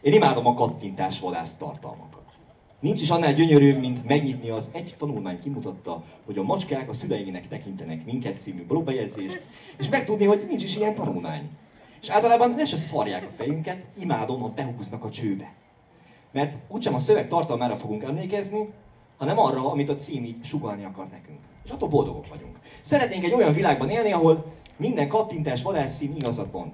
Én imádom a kattintás vadász tartalmakat. Nincs is annál gyönyörűbb, mint megnyitni az egy tanulmány kimutatta, hogy a macskák a szüleinek tekintenek minket című blogbejegyzést, és megtudni, hogy nincs is ilyen tanulmány. És általában le se szarják a fejünket, imádom, ha behúznak a csőbe. Mert úgysem a szöveg tartalmára fogunk emlékezni, hanem arra, amit a cím így sugalni akar nekünk. És attól boldogok vagyunk. Szeretnénk egy olyan világban élni, ahol minden kattintás vadászszín igazat mond.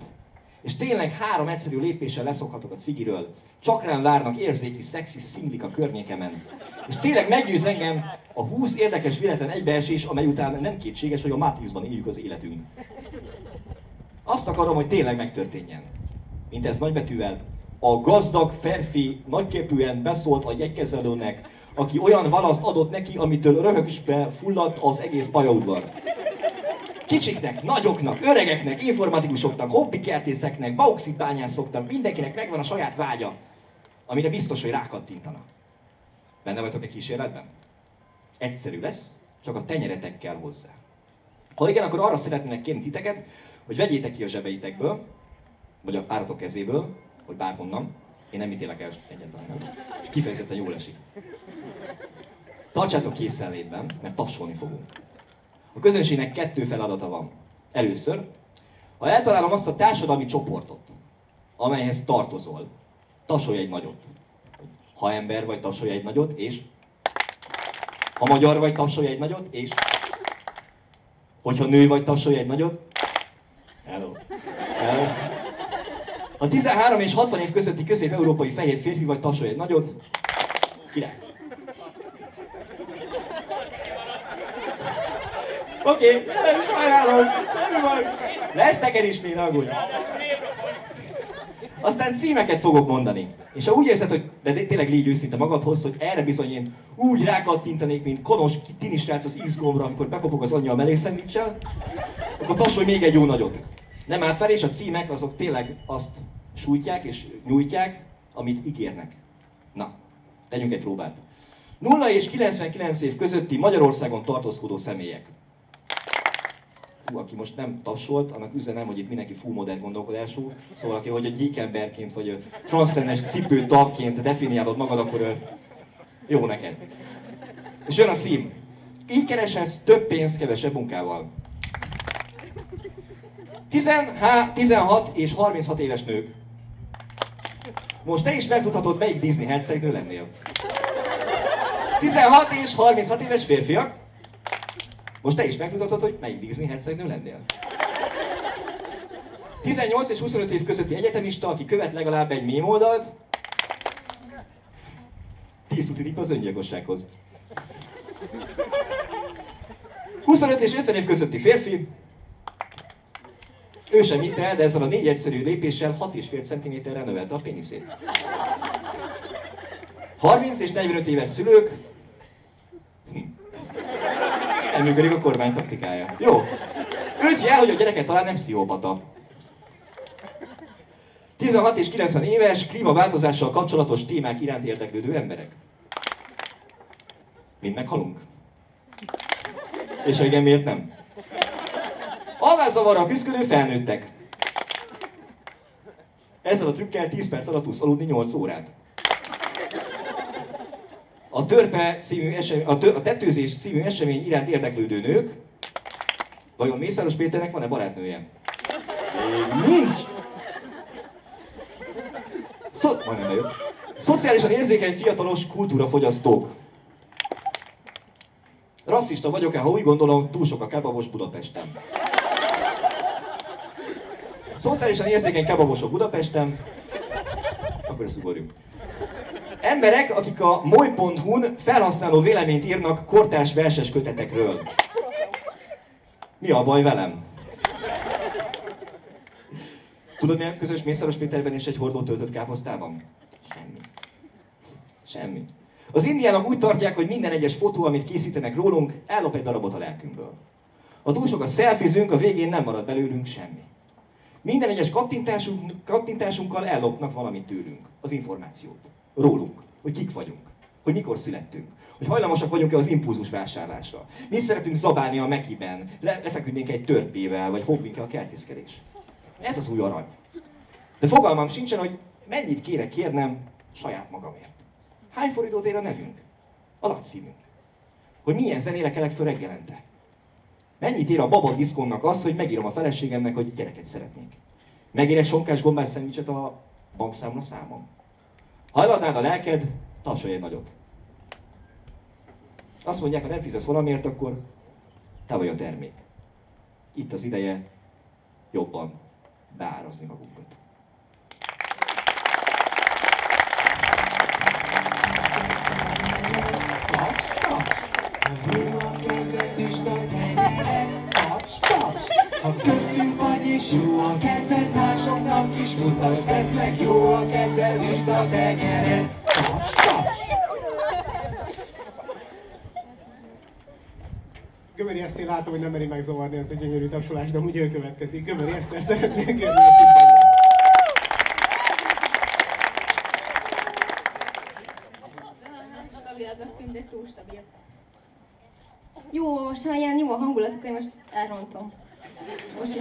És tényleg három egyszerű lépéssel leszokhatok a cigiről. Csak rám várnak érzéki, szexi szinglik a környékemen. És tényleg meggyőz engem a 20 érdekes véletlen egybeesés, amely után nem kétséges, hogy a Matrixban éljük az életünk. Azt akarom, hogy tényleg megtörténjen. Mint ez nagybetűvel. A gazdag férfi nagyképűen beszólt a jegykezelőnek, aki olyan választ adott neki, amitől röhögsbe fulladt az egész pályaudvar. Kicsiknek, nagyoknak, öregeknek, informatikusoknak, hobbikertészeknek, bauxitbányászoknak, mindenkinek megvan a saját vágya, amire biztos, hogy rákattintana. Benne vagytok egy kísérletben? Egyszerű lesz, csak a tenyeretek kell hozzá. Ha igen, akkor arra szeretnének kérni titeket, hogy vegyétek ki a zsebeitekből, vagy a páratok kezéből, vagy bárhonnan, én nem ítélek el egyáltalán nem, és kifejezetten jól esik. Tartsátok készenlétben, mert tapsolni fogunk. A közönségnek kettő feladata van. Először, ha eltalálom azt a társadalmi csoportot, amelyhez tartozol, tapsolj egy nagyot. Ha ember vagy, tapsolj egy nagyot, és ha magyar vagy, tapsolj egy nagyot, és hogyha nő vagy, tapsolj egy nagyot. Hello. Hello. A 13 és 60 év közötti közép-európai fehér férfi vagy, tapsolj egy nagyot. Király. Oké, okay, sajnálom, semmi baj. Lesz neked is még aggódj. Aztán címeket fogok mondani. És ha úgy érzed, hogy de tényleg légy őszinte magadhoz, hogy erre bizony én úgy rákattintanék, mint konos tini srác az X-gombra, amikor bekopog az anyja a meleg szendvicsel, akkor tassolj még egy jó nagyot. Nem átfelé, és a címek azok tényleg azt sújtják és nyújtják, amit ígérnek. Na, tegyünk egy próbát. 0 és 99 év közötti Magyarországon tartózkodó személyek fú, aki most nem tapsolt, annak üzenem, hogy itt mindenki full modern gondolkodású, szóval aki hogy a gyík emberként, vagy a transzcendes cipő tavként definiálod magad, akkor jó neked. És jön a szím. Így kereshetsz több pénzt kevesebb munkával. 16 és 36 éves nők. Most te is megtudhatod, melyik Disney hercegnő lennél. 16 és 36 éves férfiak. Most te is megtudhatod, hogy melyik Disney hercegnő lennél. 18 és 25 év közötti egyetemista, aki követ legalább egy mém oldalt, 10 tuti az öngyilkossághoz. 25 és 50 év közötti férfi, ő sem hitte el, de ezzel a négy egyszerű lépéssel 6,5 cm-re növelte a péniszét. 30 és 45 éves szülők, hm. elműködik a kormány taktikája. Jó. dönti el, hogy a gyereke talán nem pszichopata. 16 és 90 éves, klímaváltozással kapcsolatos témák iránt érdeklődő emberek. Mind meghalunk? És ha igen, miért nem? Alvászavarral küzdő felnőttek. Ezzel a trükkel 10 perc alatt tudsz aludni 8 órát. A törpe szívű esemény, a, tö, a tetőzés szívű esemény iránt érdeklődő nők, vajon Mészáros Péternek van-e barátnője? Nincs! Szó... Majdnem bejött. Szociálisan érzékeny fiatalos kultúrafogyasztók. Rasszista vagyok-e, ha úgy gondolom, túl sok a kebabos Budapesten. Szociálisan érzékeny kebabosok Budapesten, akkor ezt ugorjunk. Emberek, akik a moly.hu-n felhasználó véleményt írnak kortárs verses kötetekről. Mi a baj velem? Tudod, milyen közös Mészáros Péterben és egy hordó töltött káposztában? Semmi. Semmi. Az indiánok úgy tartják, hogy minden egyes fotó, amit készítenek rólunk, ellop egy darabot a lelkünkből. Ha túl sokat szelfizünk, a végén nem marad belőlünk semmi. Minden egyes kattintásunk, kattintásunkkal ellopnak valamit tőlünk, az információt. Rólunk, hogy kik vagyunk, hogy mikor születtünk, hogy hajlamosak vagyunk-e az impulzus vásárlásra. Mi szeretünk zabálni a mekiben, le, lefeküdnénk egy törpével, vagy hobbink a kertészkedés. Ez az új arany. De fogalmam sincsen, hogy mennyit kéne kérnem saját magamért. Hány forintot ér a nevünk? A nagyszívünk. Hogy milyen zenére kelek föl reggelente. Mennyit ér a baba diszkonnak az, hogy megírom a feleségemnek, hogy gyereket szeretnék? Megér egy sonkás gombás szendvicset a bankszámla számom? Ha eladnád a lelked, tapsolj egy nagyot. Azt mondják, ha nem fizetsz valamiért, akkor te vagy a termék. Itt az ideje jobban beárazni magunkat. Ha köztünk vagy és jó a kedved, másoknak is mutasd, vesznek jó a kedved, és a tenyered. Taps, taps! Gömöri Eszter látom, hogy nem meri megzavarni ezt a gyönyörű tapsolást, de úgy ő következik. Gömöri Eszter szeretnél kérni a színpadra. Stabilabbnak tűnt, de túl stabil. Jó, most már ilyen jó a hangulat, akkor én most elrontom. Bocsi.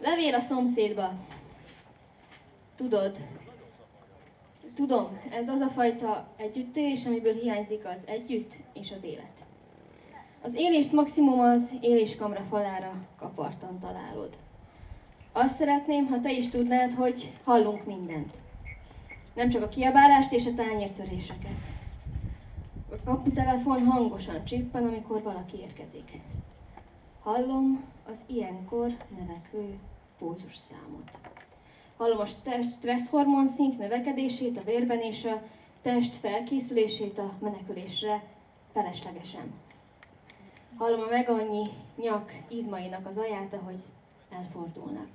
Levél a szomszédba. Tudod, tudom, ez az a fajta együttélés, amiből hiányzik az együtt és az élet. Az élést maximum az éléskamra falára kapartan találod. Azt szeretném, ha te is tudnád, hogy hallunk mindent. Nem csak a kiabálást és a tányértöréseket. A kaputelefon hangosan csippan, amikor valaki érkezik. Hallom az ilyenkor növekvő pulzus számot. Hallom a stresszhormon szint növekedését a vérben és a test felkészülését a menekülésre feleslegesen. Hallom a meg annyi nyak izmainak az aját, ahogy elfordulnak.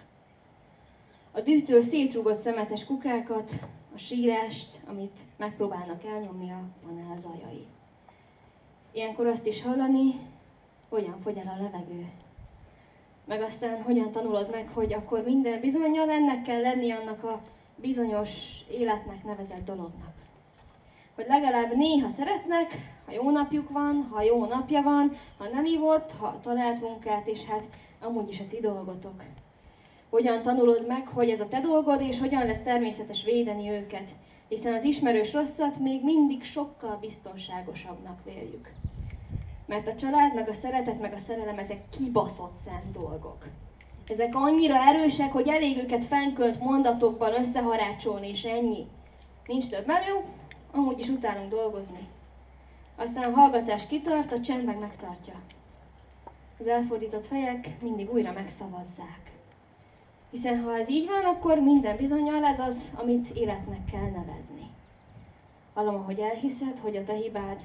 A dűtől szétrúgott szemetes kukákat, a sírást, amit megpróbálnak elnyomni a panel zajai. Ilyenkor azt is hallani, hogyan fogy el a levegő. Meg aztán hogyan tanulod meg, hogy akkor minden bizonyal ennek kell lenni annak a bizonyos életnek nevezett dolognak. Hogy legalább néha szeretnek, ha jó napjuk van, ha jó napja van, ha nem ivott, ha talált munkát, és hát amúgy is a ti dolgotok. Hogyan tanulod meg, hogy ez a te dolgod, és hogyan lesz természetes védeni őket, hiszen az ismerős rosszat még mindig sokkal biztonságosabbnak véljük. Mert a család, meg a szeretet, meg a szerelem, ezek kibaszott szent dolgok. Ezek annyira erősek, hogy elég őket fenkölt mondatokban összeharácsolni, és ennyi. Nincs több melő, amúgy is utálunk dolgozni. Aztán a hallgatás kitart, a csend meg megtartja. Az elfordított fejek mindig újra megszavazzák. Hiszen ha ez így van, akkor minden bizonyal ez az, amit életnek kell nevezni. Hallom, ahogy elhiszed, hogy a te hibád,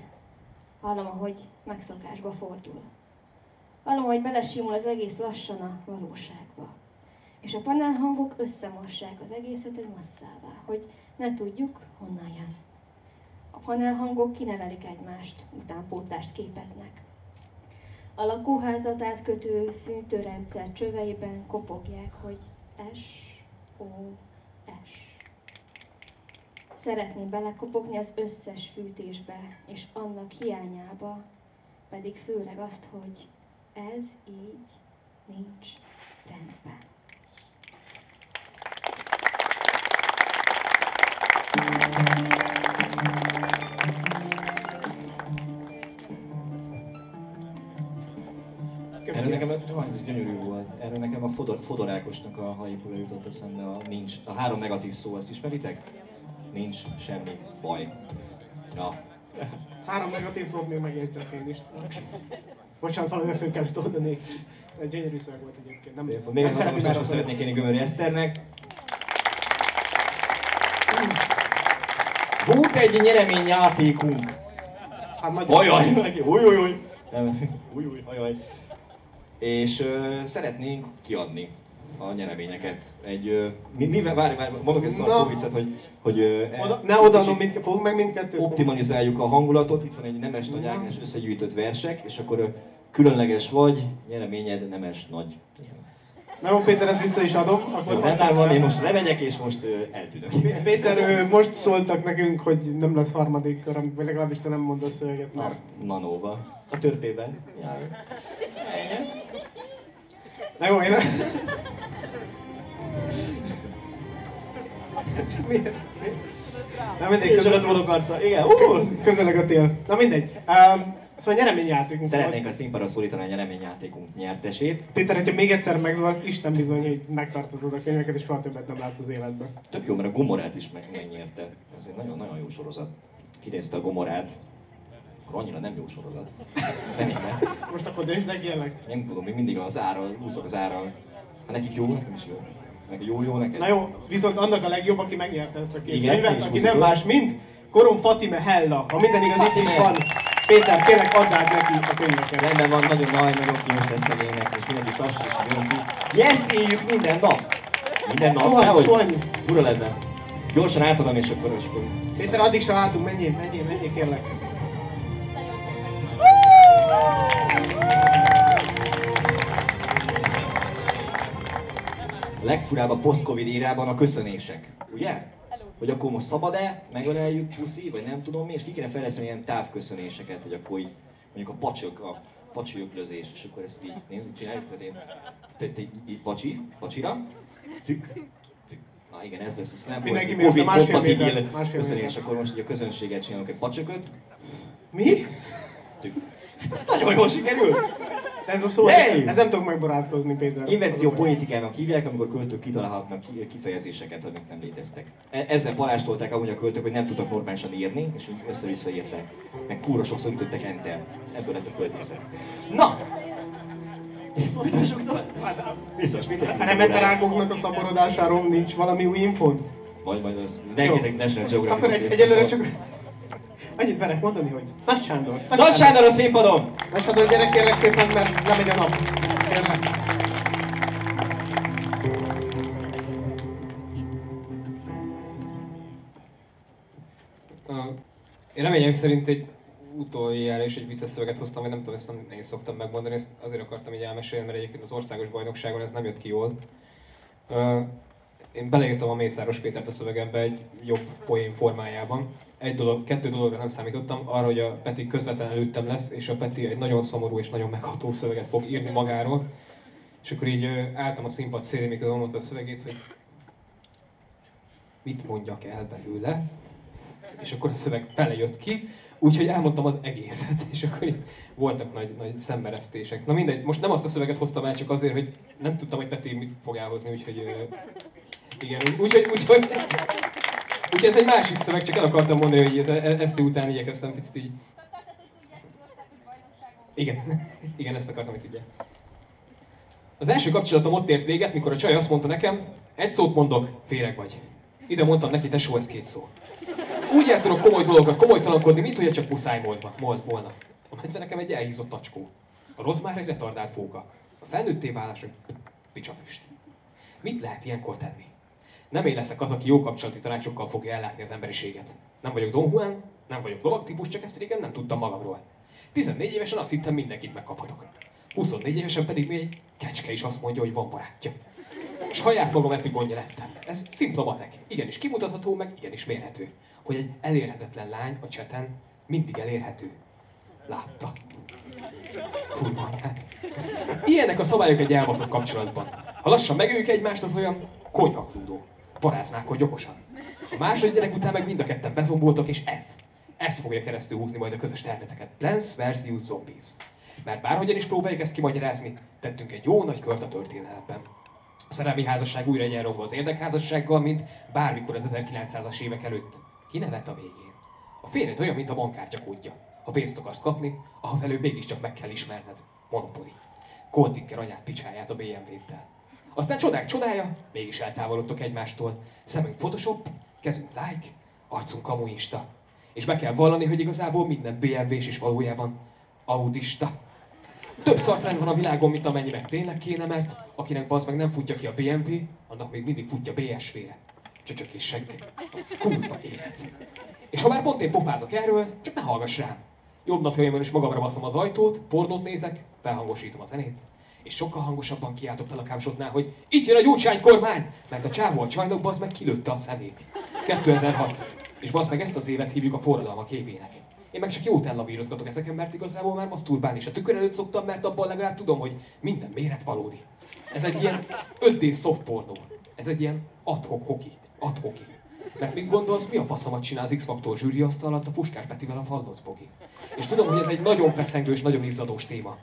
hallom, ahogy megszokásba fordul. Hallom, hogy belesimul az egész lassan a valóságba. És a panelhangok összemossák az egészet egy masszává, hogy ne tudjuk, honnan jön. A panelhangok kinevelik egymást, utánpótlást képeznek. A lakóházat átkötő fűtőrendszer csöveiben kopogják, hogy S, O. Szeretném belekopogni az összes fűtésbe, és annak hiányába pedig főleg azt, hogy ez így nincs rendben. Erről nekem ez gyönyörű volt. Erről nekem a Fodor, Fodorákosnak a haipula jutott eszembe a nincs. A három negatív szó, azt ismeritek? Nincs semmi baj. Ja. Három negatív szót még megjegyzek én is. Bocsánat, valami föl kellett oldani. Egy gyönyörű szöveg volt egyébként. Nem, Szép nem Még egy szeretném szeretnék kérni Gömöri Eszternek. Volt egy nyereményjátékunk. Hát nagyon. Ajaj, új, ajaj. És ö, szeretnénk kiadni a nyereményeket. Egy, mi, mivel, várj, várj, mondok egy szar Na. szóviccet, hogy, hogy ö, Oda, ne odaadom, mindke, fogunk meg mindkettőt. optimalizáljuk a hangulatot. Itt van egy Nemes Nagy Na. Ágnes összegyűjtött versek, és akkor különleges vagy, nyereményed Nemes Nagy. Na jó, Péter, ezt vissza is adom. Akkor Jó, rendben van, én most lemegyek, és most eltűnök. Péter, most szóltak nekünk, hogy nem lesz harmadik kör, vagy legalábbis te nem mondod szöveget, mert... Manóba. A törpében. Jaj. Na jó, én... Miért? Na mindegy, Én közel, alatt arca. Igen. Uh! közeleg a tél. Na mindegy. Um, szóval nyereményjátékunk Szeretnénk a színpadra szólítani a nyereményjátékunk nyertesét. Péter, hogyha még egyszer megzavarsz, Isten bizony, hogy megtartatod a könyveket, és soha többet nem látsz az életben. Tök jó, mert a Gomorát is meg, megnyerte. Ez egy nagyon-nagyon jó sorozat. Kinézte a Gomorát. Akkor annyira nem jó sorozat. Tényleg. Most akkor döntsd meg ilyenek. Nem tudom, még mindig az árral, húzok az árral. Ha nekik jó, nekem is jó. Meg jó, jó neked. Na jó, viszont annak a legjobb, aki megnyerte ezt a két Igen, könyvet, aki nem más, mint Korom Fatime Hella. Ha minden igaz, itt is van. Péter, kérlek add át neki a könyveket. Rendben van, nagyon nagy, nagyon kínos lesz szegénynek, és mindenki tapsa és jön ki. Ezt éljük minden nap. Minden nap, Soha- nehogy? soha- Fura lenne. Gyorsan átadom, és akkor... Akkor Péter, addig se látunk, menjél, menjél, menjél, kérlek. A legfurább a post-covid érában a köszönések, ugye? Hogy akkor most szabad-e, megöleljük puszi, vagy nem tudom mi, és ki kéne fejleszteni ilyen távköszönéseket, hogy akkor így, mondjuk a pacsok, a pacsi öklözés, és akkor ezt így nézzük, csináljuk, tehát én, te, te, így pacsi, pacsira, tük, tük. Na igen, ez lesz, Mindenki volt mérte, Covid másfél kompatibil köszönés, akkor most így a közönséget csinálok egy pacsököt, Mi? tük. Hát ez nagyon jól sikerül! De ez a szó, Yay! ez nem tudok megbarátkozni, Péter. Invenció poétikának hívják, amikor költők kitalálhatnak ki- kifejezéseket, amik nem léteztek. E- Ezzel parástolták amúgy a költők, hogy nem tudtak normálisan írni, és úgy össze-vissza írták. Meg kúra sokszor ütöttek entert. Ebből lett a költészet. Na! Folytassuk tovább. Biztos, mit A remeterágoknak a szaporodásáról nincs valami új infód? Vagy majd az rengeteg National Geographic. Akkor egy, egyelőre csak... Annyit merek mondani, hogy Nagy Sándor. Nagy Sándor a színpadon! Nagy Sándor, gyerek kérlek szépen, mert lemegy a nap. Kérlek. Én reményem szerint egy utoljára is egy vicces szöveget hoztam, vagy nem tudom, ezt nem én szoktam megmondani, ezt azért akartam így elmesélni, mert egyébként az országos bajnokságon ez nem jött ki jól. Én beleírtam a Mészáros Pétert a szövegembe egy jobb poén formájában. Egy dolog, kettő dologra nem számítottam, arra, hogy a Peti közvetlen előttem lesz, és a Peti egy nagyon szomorú és nagyon megható szöveget fog írni magáról. És akkor így álltam a színpad szélén, mikor mondta a szövegét, hogy mit mondjak el belőle, és akkor a szöveg fele jött ki, úgyhogy elmondtam az egészet, és akkor voltak nagy, nagy szemberesztések. Na mindegy, most nem azt a szöveget hoztam el, csak azért, hogy nem tudtam, hogy Peti mit fog elhozni, úgyhogy igen, úgyhogy, úgyhogy, úgyhogy ez egy másik szöveg, csak el akartam mondani, hogy e- ezt után igyekeztem picit így. Igen, igen, ezt akartam, hogy tudják. Az első kapcsolatom ott ért véget, mikor a csaj azt mondta nekem, egy szót mondok, féreg vagy. Ide mondtam neki, tesó, ez két szó. Úgy el tudok komoly dolgokat komolytalankodni, mint hogy csak muszáj volna. Mol- volna. A medve nekem egy elhízott tacskó. A rossz már egy retardált fóka. A felnőtté válás, hogy picsafüst. Mit lehet ilyenkor tenni? Nem én leszek az, aki jó kapcsolati tanácsokkal fogja ellátni az emberiséget. Nem vagyok Don Juan, nem vagyok lovag típus, csak ezt régen nem tudtam magamról. 14 évesen azt hittem mindenkit megkaphatok. 24 évesen pedig még egy kecske is azt mondja, hogy van barátja. Saját magam epigonja lettem. Ez szimpla matek. Igenis kimutatható, meg igenis mérhető. Hogy egy elérhetetlen lány a cseten mindig elérhető. Látta. Kurva anyát. Ilyenek a szabályok egy elbaszott kapcsolatban. Ha lassan megöljük egymást, az olyan konyhaklúdó. Paráznák, hogy okosan. A második gyerek után meg mind a ketten bezomboltak, és ez. Ez fogja keresztül húzni majd a közös terveteket. Plants vs. Zombies. Mert bárhogyan is próbáljuk ezt kimagyarázni, tettünk egy jó nagy kört a történelemben. A szerelmi házasság újra egyenrongva az érdekházassággal, mint bármikor az 1900-as évek előtt. Ki nevet a végén? A férjed olyan, mint a bankkártya kódja. Ha pénzt akarsz kapni, ahhoz előbb mégiscsak meg kell ismerned. Monopoli. Koltikker anyát picsáját a BMW-tel. Aztán csodák csodája, mégis eltávolodtok egymástól. Szemünk Photoshop, kezünk like, arcunk kamuista. És be kell vallani, hogy igazából minden BMW-s is valójában autista. Több szartrány van a világon, mint amennyi meg tényleg kéne, mert akinek az meg nem futja ki a BMW, annak még mindig futja BSV-re. Csöcsök és segg. Kurva élet. És ha már pont én pofázok erről, csak ne hallgass rám. Jobb napjaimon is magamra baszom az ajtót, pornót nézek, felhangosítom a zenét, és sokkal hangosabban kiáltok fel a kámsotnál, hogy itt jön a gyurcsány kormány, mert a csávó a csajnokba az meg kilőtte a szemét. 2006. És basz meg ezt az évet hívjuk a forradalmak évének. Én meg csak jót ellavírozgatok ezeken, mert igazából már maszturbálni is a tükör előtt szoktam, mert abban legalább tudom, hogy minden méret valódi. Ez egy ilyen 5D soft pornó. Ez egy ilyen adhok hoki. Adhoki. Mert mit gondolsz, mi a faszomat csinál az X-Faktor zsűri asztal alatt a Puskás Petivel a Bogi? És tudom, hogy ez egy nagyon feszengő és nagyon izzadós téma.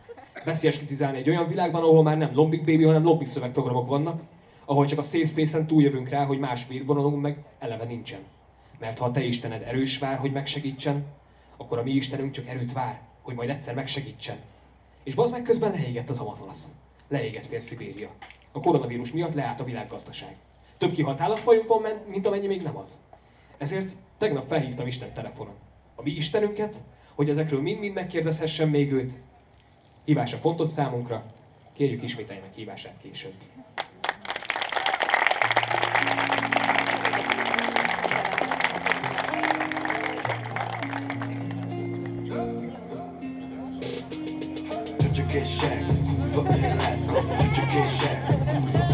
Veszélyes kritizálni egy olyan világban, ahol már nem Lombik Baby, hanem Lombik szövegprogramok vannak, ahol csak a safe space-en túljövünk rá, hogy más védvonalunk meg eleve nincsen. Mert ha a te Istened erős vár, hogy megsegítsen, akkor a mi Istenünk csak erőt vár, hogy majd egyszer megsegítsen. És bazd meg közben leégett az Amazonas. Leégett fél Szibéria. A koronavírus miatt leállt a világgazdaság. Több kihalt állatfajunk van, mint amennyi még nem az. Ezért tegnap felhívtam Isten telefonon. A mi Istenünket, hogy ezekről mind-mind megkérdezhessen még őt. Hívása fontos számunkra, kérjük ismételj meg hívását később.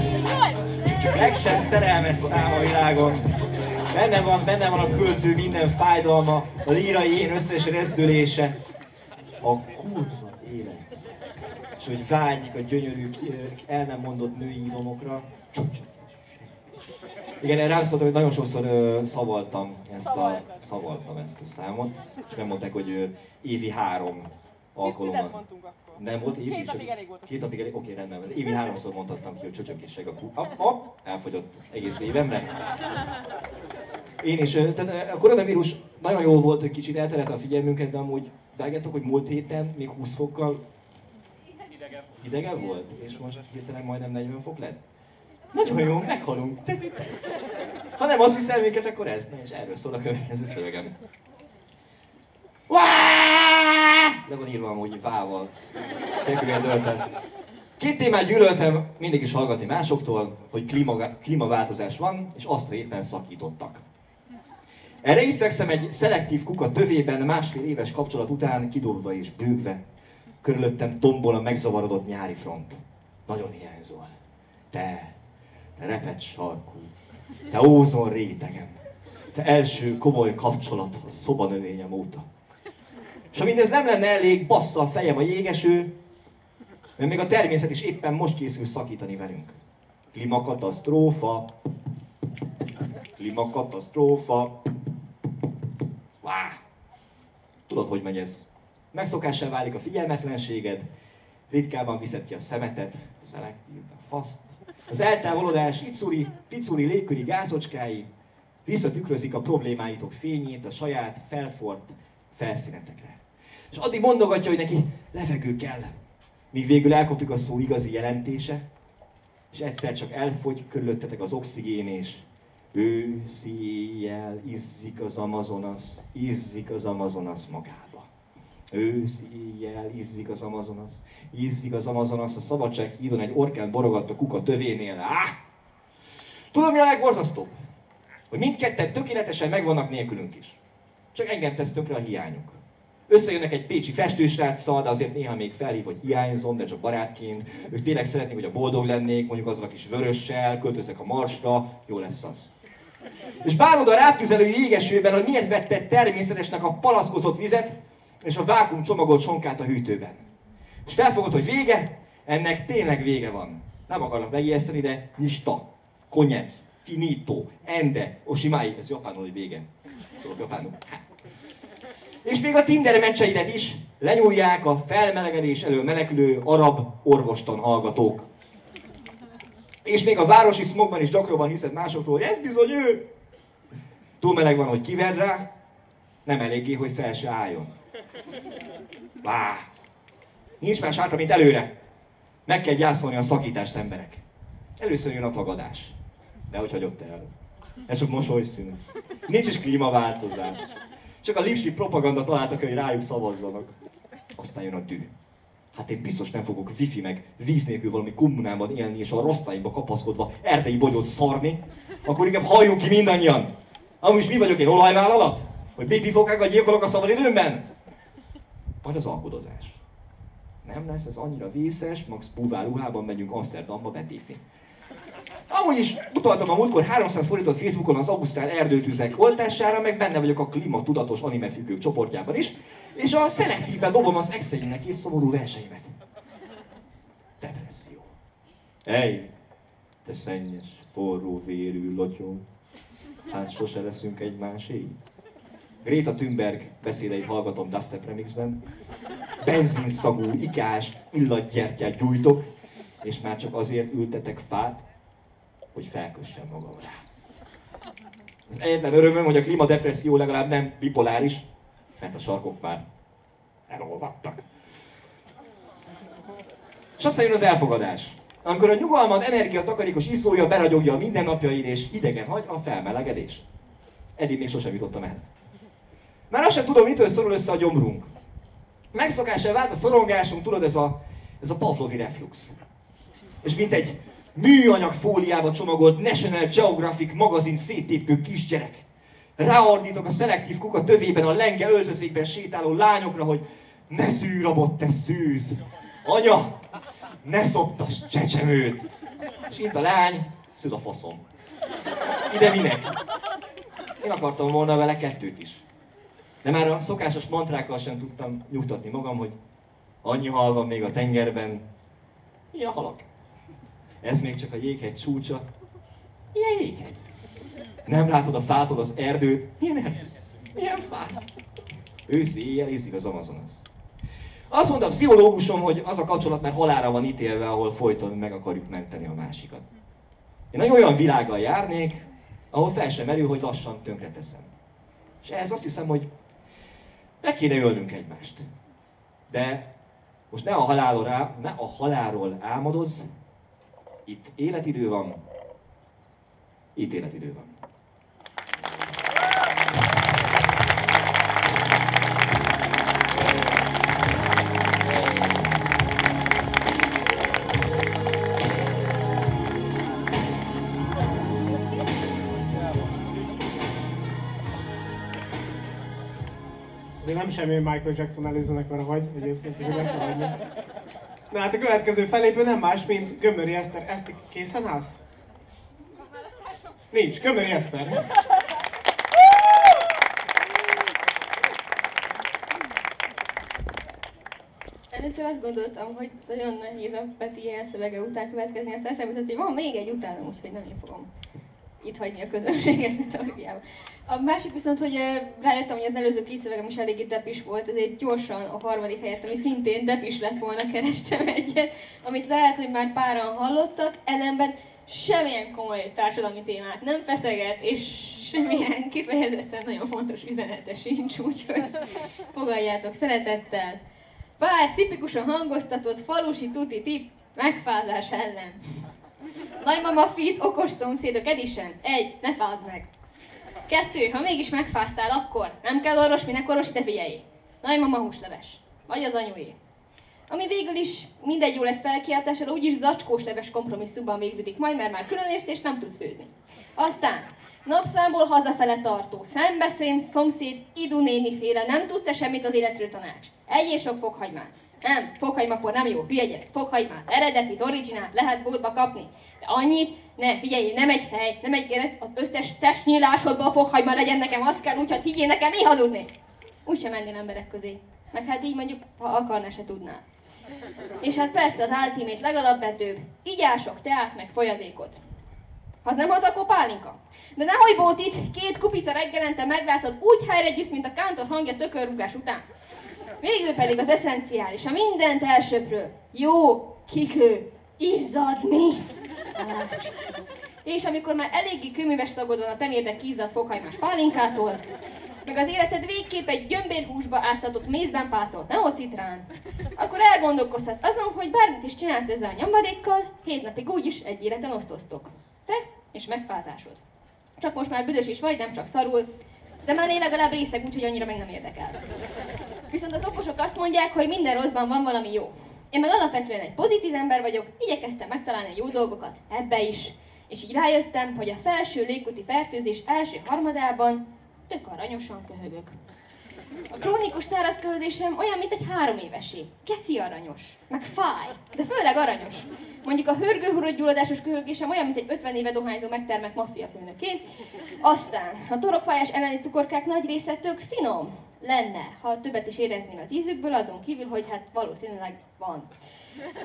Élet. Legszebb szerelmes szám a világon. Benne van, benne van a költő minden fájdalma, a lírai én összes rezdülése. A hogy vágyik a gyönyörű, el nem mondott női idomokra. Igen, én rám szóltam, hogy nagyon sokszor ö, szavaltam ezt a, szavaltam ezt a számot, és nem mondták, hogy ö, évi három alkalommal. Nem volt évi? Két napig elég volt. Két napig elég, oké, rendben. Évi háromszor mondhattam ki, hogy csöcsök és seg a kú. Hopp, elfogyott egész évemre. Én is, tehát a koronavírus nagyon jó volt, hogy kicsit elterelte a figyelmünket, de amúgy vágjátok, hogy múlt héten még 20 fokkal Idegen. volt, és most hirtelen majdnem 40 fok lett. Nagyon jó, meghalunk. Ha nem azt viszel minket, akkor ez. Na, és erről szól a következő szövegem. Le van írva amúgy vával. Félkövén döltem. Két témát gyűlöltem mindig is hallgatni másoktól, hogy klíma, klímaváltozás van, és azt, éppen szakítottak. Erre itt fekszem egy szelektív kuka tövében másfél éves kapcsolat után kidobva és bőgve. Körülöttem tombol a megzavarodott nyári front. Nagyon hiányzol. Te, te repet sarkú, te ózon rétegem, te első komoly kapcsolat a szobanövényem óta. És ha mindez nem lenne elég, bassza a fejem a jégeső, mert még a természet is éppen most készül szakítani velünk. Klimakatasztrófa, klimakatasztrófa. Vá! Tudod, hogy megy ez? Megszokássá válik a figyelmetlenséged, ritkában viszed ki a szemetet, szelektív, a faszt. Az eltávolodás icuri, picuri légköri gázocskái visszatükrözik a problémáitok fényét a saját felfort felszínetekre. És addig mondogatja, hogy neki levegő kell, míg végül elkopik a szó igazi jelentése, és egyszer csak elfogy körülöttetek az oxigén, és őszíjjel izzik az Amazonas, izzik az Amazonas magába. Őszíjjel izzik az Amazonas, izzik az Amazonas a szabadság hídon egy orkán borogatta kuka tövénél. Á! Tudom mi a legborzasztóbb? Hogy mindketten tökéletesen megvannak nélkülünk is. Csak engem tesz tökre a hiányunk. Összejönnek egy pécsi festősráccal, de azért néha még felhív, hogy hiányzom, de csak barátként. Ők tényleg szeretnék, hogy a boldog lennék, mondjuk azon a kis vörössel, költözek a marsra, jó lesz az. És bánod a rátüzelő jégesőben, hogy miért vetted természetesnek a palaszkozott vizet, és a vákum csomagolt sonkát a hűtőben. És felfogod, hogy vége, ennek tényleg vége van. Nem akarnak megijeszteni, de nista, konyec, finito, ende, oshimai, ez japánul, hogy vége. Tudod, japánul. És még a Tinder meccseidet is lenyúlják a felmelegedés elől menekülő arab orvostan hallgatók. És még a városi smogban is gyakrabban hiszed másokról, hogy ez bizony ő. Túl meleg van, hogy kiverd rá, nem eléggé, hogy fel se álljon. Vá! Nincs más hátra, mint előre. Meg kell gyászolni a szakítást, emberek. Először jön a tagadás. De hogy hagyott el? Ez csak mosolyszűn. Nincs is klímaváltozás. Csak a lipsi propaganda találtak, hogy rájuk szavazzanak. Aztán jön a dű. Hát én biztos nem fogok wifi meg víz nélkül valami kommunában élni, és a rostáimba kapaszkodva erdei bogyót szarni. Akkor inkább halljunk ki mindannyian. Amúgy is mi vagyok én, olajvállalat? Hogy bébifókákat gyilkolok a szabadidőmben? Majd az alkudozás. Nem lesz ez annyira vészes, max ruhában megyünk Amsterdamba betépni. Amúgy is utaltam a múltkor 300 forintot Facebookon az Ausztrál erdőtüzek oltására, meg benne vagyok a klímatudatos animefüggők csoportjában is, és a szelektívben dobom az exeimnek és szomorú verseimet. Depresszió. Ej, te szennyes, forró vérű lotyó. Hát sose leszünk egymásé. Greta Thunberg beszédeit hallgatom Dubstep Remixben. Benzinszagú, ikás, illatgyertyát gyújtok, és már csak azért ültetek fát, hogy felkössem magam rá. Az egyetlen örömöm, hogy a klímadepresszió legalább nem bipoláris, mert a sarkok már elolvadtak. És aztán jön az elfogadás. Amikor a nyugalmad energiatakarékos iszója beragyogja a mindennapjaid és hidegen hagy a felmelegedés. Eddig még sosem jutottam el. Már azt sem tudom, mitől szorul össze a gyomrunk. Megszokással vált a szorongásunk, tudod, ez a, ez a Pavlovi reflux. És mint egy műanyag fóliába csomagolt National Geographic magazin széttépő kisgyerek. Ráordítok a szelektív kuka tövében a lenge öltözékben sétáló lányokra, hogy ne szűrabot, te szűz! Anya, ne szoptas csecsemőt! És itt a lány, szül a faszom. Ide minek? Én akartam volna vele kettőt is. De már a szokásos mantrákkal sem tudtam nyugtatni magam, hogy annyi hal van még a tengerben, milyen halak. Ez még csak a jéghegy csúcsa. Milyen jéghegy? Nem látod a fától az erdőt? Milyen erdő? Milyen fák? Őszi éjjel izzik az Amazonas. Azt mondta a pszichológusom, hogy az a kapcsolat már halára van ítélve, ahol folyton meg akarjuk menteni a másikat. Én egy olyan világgal járnék, ahol fel sem merül, hogy lassan tönkre teszem. És ehhez azt hiszem, hogy le kéne ölnünk egymást. De most ne a halálról, ne a halálról álmodozz, itt életidő van, itt életidő van. Semmi, Michael Jackson előzőnekara vagy, egyébként azért meg kell hagyni. Na hát a következő felépő nem más, mint Gömöri Eszter. Ezt készen állsz? Nincs, Gömöri Eszter. Először azt gondoltam, hogy nagyon nehéz a Peti ilyen szövege után következni, aztán eszembe hogy van még egy utána, úgyhogy nem én fogom itt hagyni a közönséget letargiába. A másik viszont, hogy ö, rájöttem, hogy az előző két szövegem is eléggé depis volt, ezért gyorsan a harmadik helyet, ami szintén depis lett volna, kerestem egyet, amit lehet, hogy már páran hallottak, ellenben semmilyen komoly társadalmi témát nem feszeget, és semmilyen kifejezetten nagyon fontos üzenete sincs, úgyhogy fogadjátok szeretettel. Pár tipikusan hangoztatott falusi tuti tip megfázás ellen. Nagymama fit, okos szomszédok edition. Egy, ne fázd meg. Kettő, ha mégis megfáztál, akkor nem kell orvos, minek orvos, te figyelj. Nagymama húsleves. Vagy az anyué. ami végül is mindegy jó lesz felkiáltására, úgyis zacskós leves kompromisszumban végződik majd, mert már külön érsz és nem tudsz főzni. Aztán napszámból hazafele tartó, szembeszém, szomszéd, Idu néni féle, nem tudsz-e semmit az életről tanács? Egyél sok fokhagymát. Nem, fokhagymapor nem jó, hülye gyerek, fokhagymát, eredeti, originát, lehet boltba kapni. De annyit, ne, figyelj, nem egy fej, nem egy kereszt, az összes testnyílásodban a fokhagyma legyen nekem, azt kell, úgyhogy higgyél nekem, mi hazudnék. Úgyse mennél emberek közé. Meg hát így mondjuk, ha akarná, se tudná. És hát persze az ultimate legalapvetőbb, igyások, teát meg folyadékot. Ha az nem volt, akkor pálinka. De nehogy bótit, két kupica reggelente meglátod, úgy helyre gyűsz, mint a kántor hangja tökörrugás után. Végül pedig az eszenciális, a mindent elsőpről. Jó, kikő, izzadni. És amikor már eléggé kőműves szagod a temérdek kízzadt fokhajmás pálinkától, meg az életed végképp egy gyömbérhúsba áztatott mézben pácolt neocitrán, akkor elgondolkozhatsz azon, hogy bármit is csinált ezzel a nyomvadékkal, hét napig úgyis egy életen osztoztok. Te és megfázásod. Csak most már büdös is vagy, nem csak szarul, de már én legalább részeg, úgyhogy annyira meg nem érdekel. Viszont az okosok azt mondják, hogy minden rosszban van valami jó. Én meg alapvetően egy pozitív ember vagyok, igyekeztem megtalálni jó dolgokat ebbe is. És így rájöttem, hogy a felső légúti fertőzés első harmadában tök aranyosan köhögök. A krónikus száraz köhözésem olyan, mint egy három évesé. Keci aranyos, meg fáj, de főleg aranyos. Mondjuk a hörgőhurotgyulladásos köhögésem olyan, mint egy 50 éve dohányzó megtermett maffia főnöké. Aztán a torokfájás elleni cukorkák nagy része tök finom lenne, ha többet is éreznél az ízükből, azon kívül, hogy hát valószínűleg van.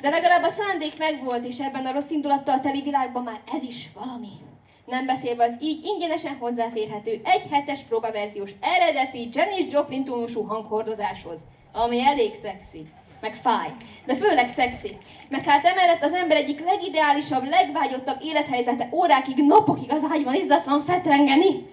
De legalább a szándék megvolt, és ebben a rossz indulattal teli világban már ez is valami. Nem beszélve az így ingyenesen hozzáférhető egy hetes próbaverziós eredeti Janis Joplin tónusú hanghordozáshoz, ami elég szexi, meg fáj, de főleg szexi. Meg hát emellett az ember egyik legideálisabb, legvágyottabb élethelyzete órákig, napokig az ágyban izzatlan fetrengeni.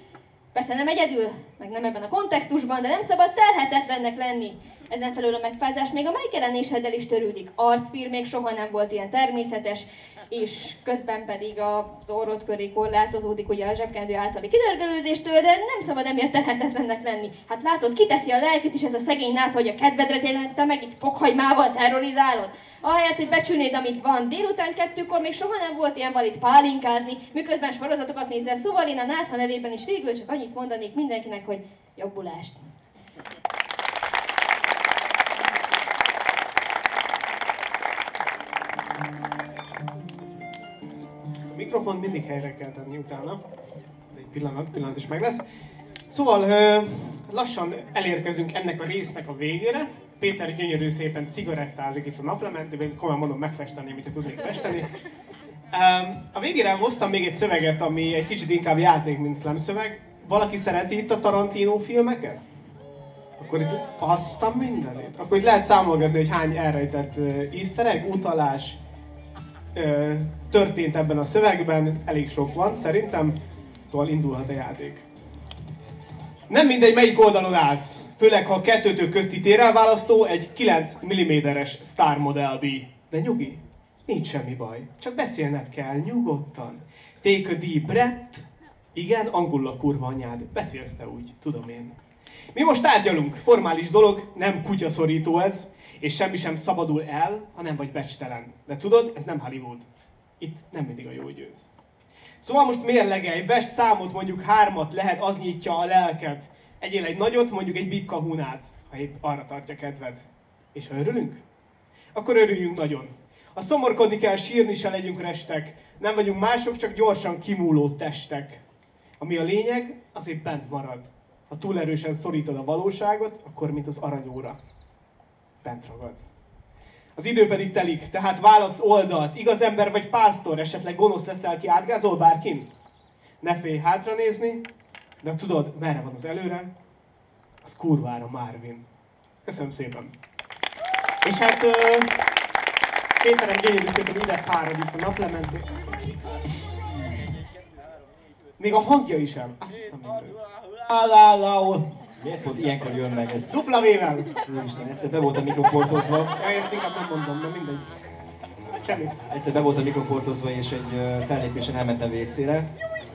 Persze nem egyedül, meg nem ebben a kontextusban, de nem szabad telhetetlennek lenni. Ezen felül a megfázás még a megjelenéseddel is törődik. Arcpír még soha nem volt ilyen természetes, és közben pedig az orrod köré korlátozódik ugye a zsebkendő általi kidörgölődéstől, de nem szabad emiatt telhetetlennek lenni. Hát látod, kiteszi a lelkit is ez a szegény nát, hogy a kedvedre te meg itt fokhagymával terrorizálod. Ahelyett, hogy becsülnéd, amit van. Délután kettőkor még soha nem volt ilyen valit pálinkázni, miközben sorozatokat nézel, szóval én a Nátha nevében is végül csak annyit mondanék mindenkinek, hogy jobbulást. Mikrofont mindig helyre kell tenni utána. Egy pillanat, pillanat is meg lesz. Szóval lassan elérkezünk ennek a résznek a végére. Péter gyönyörű szépen cigarettázik itt a naplementében, komolyan mondom, megfesteni, amit tudnék festeni. A végére hoztam még egy szöveget, ami egy kicsit inkább játék, mint slam szöveg. Valaki szereti itt a Tarantino filmeket? Akkor itt aztán mindenét. Akkor itt lehet számolgatni, hogy hány elrejtett easter egg, utalás, történt ebben a szövegben, elég sok van szerintem, szóval indulhat a játék. Nem mindegy, melyik oldalon állsz, főleg ha a kettőtök közti térelválasztó egy 9 mm-es Star Model B. De nyugi, nincs semmi baj, csak beszélned kell, nyugodtan. Take a deep breath. Igen, angolul a kurva anyád, beszélsz te úgy, tudom én. Mi most tárgyalunk, formális dolog, nem kutyaszorító ez, és semmi sem szabadul el, ha nem vagy becstelen. De tudod, ez nem Hollywood. Itt nem mindig a jó győz. Szóval most mérlegelj, vess számot, mondjuk hármat, lehet, az nyitja a lelket. Egyél egy nagyot, mondjuk egy big kahunát, ha épp arra tartja kedved. És ha örülünk? Akkor örüljünk nagyon. Ha szomorkodni kell, sírni se legyünk restek. Nem vagyunk mások, csak gyorsan kimúló testek. Ami a lényeg, azért bent marad. Ha túl erősen szorítod a valóságot, akkor mint az aranyóra. Bent ragad. Az idő pedig telik, tehát válasz oldalt. Igaz ember vagy pásztor, esetleg gonosz leszel ki, átgázol bárkin? Ne félj hátra nézni, de tudod, merre van az előre? Az kurvára Marvin. Köszönöm szépen. És hát Péterem gyönyörű szépen ide fárad itt a naplementé. Még a hangja is el. Azt a mindenit. Miért pont ilyenkor jön meg ez? Dupla V-vel. Úristen, egyszer be volt a mikroportozva, Ja, ezt inkább nem mondom, de mindegy. Semmi. egyszer be volt a mikroportozva, és egy fellépésen elmentem WC-re,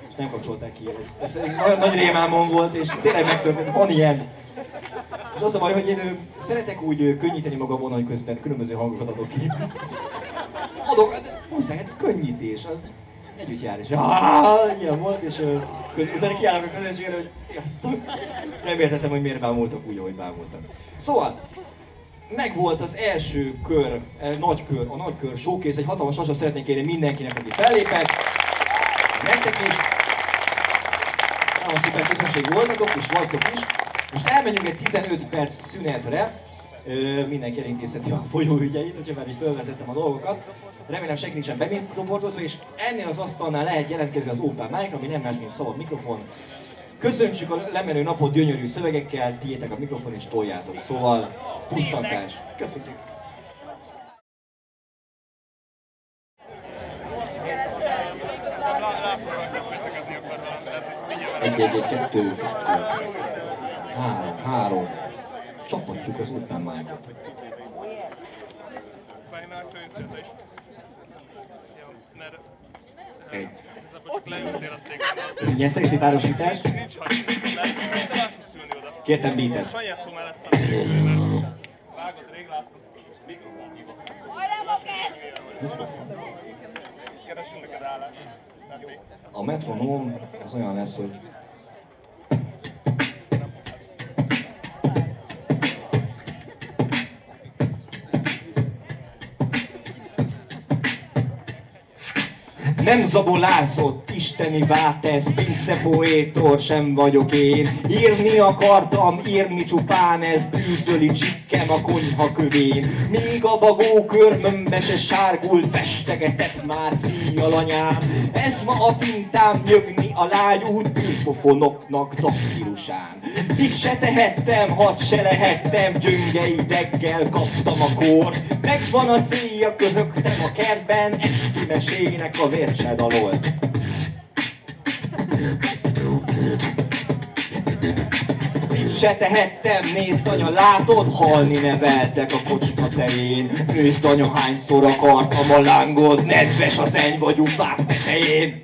és nem kapcsolták ki. Ez, ez, ez nagyon nagy rémámon volt, és tényleg megtörtént, van ilyen. És az a baj, hogy én szeretek úgy könnyíteni magamon, hogy közben különböző hangokat adok ki. Adok, hát muszáj, hát könnyítés, az együtt jár, és ilyen volt, és köz, utána kiállok a közönségre, hogy sziasztok. Nem értettem, hogy miért bámultak úgy, ahogy bámultak. Szóval, megvolt az első kör, eh, nagy kör, a nagy kör showcase, egy hatalmas hasonló szeretnék kérni mindenkinek, aki fellépett, nektek is. Nagyon szépen közönség voltatok, és vagytok is. Most elmegyünk egy 15 perc szünetre, mindenki elintézheti a folyóügyeit, hogyha már így felvezettem a dolgokat. Remélem senki nincsen bemikroportozva, és ennél az asztalnál lehet jelentkezni az Open Mic, ami nem más, mint szabad mikrofon. Köszöntsük a lemenő napot gyönyörű szövegekkel, tiétek a mikrofon és toljátok. Szóval, pusszantás. Köszönjük. Egy, egy, egy, kettő, kettő. Három, három. Csapatjuk az Mic-ot. Egy. Ez egy ilyen szexi párosítás. Kértem beatet. Mellett. Vágod, rég láttam. A metronóm az olyan lesz, hogy Nem zabolázott, isteni vált ez, pince poétor sem vagyok én. Írni akartam, írni csupán ez, bűzöli csikkem a konyha kövén. Míg a bagó körmömbe se sárgul, festegetett már szíjjal anyám. Ez ma a tintám nyögni a lágy úgy külpofonoknak taktilusán. Így se tehettem, had se lehettem, gyönge ideggel kaptam a kort. Megvan a célja, köhögtem a kertben, esti mesének a vérse dalolt. Se tehettem, nézd anya, látod, halni neveltek a kocsma terén. Nézd anya, hányszor akartam a lángot, nedves az enyvagyú fák tetején.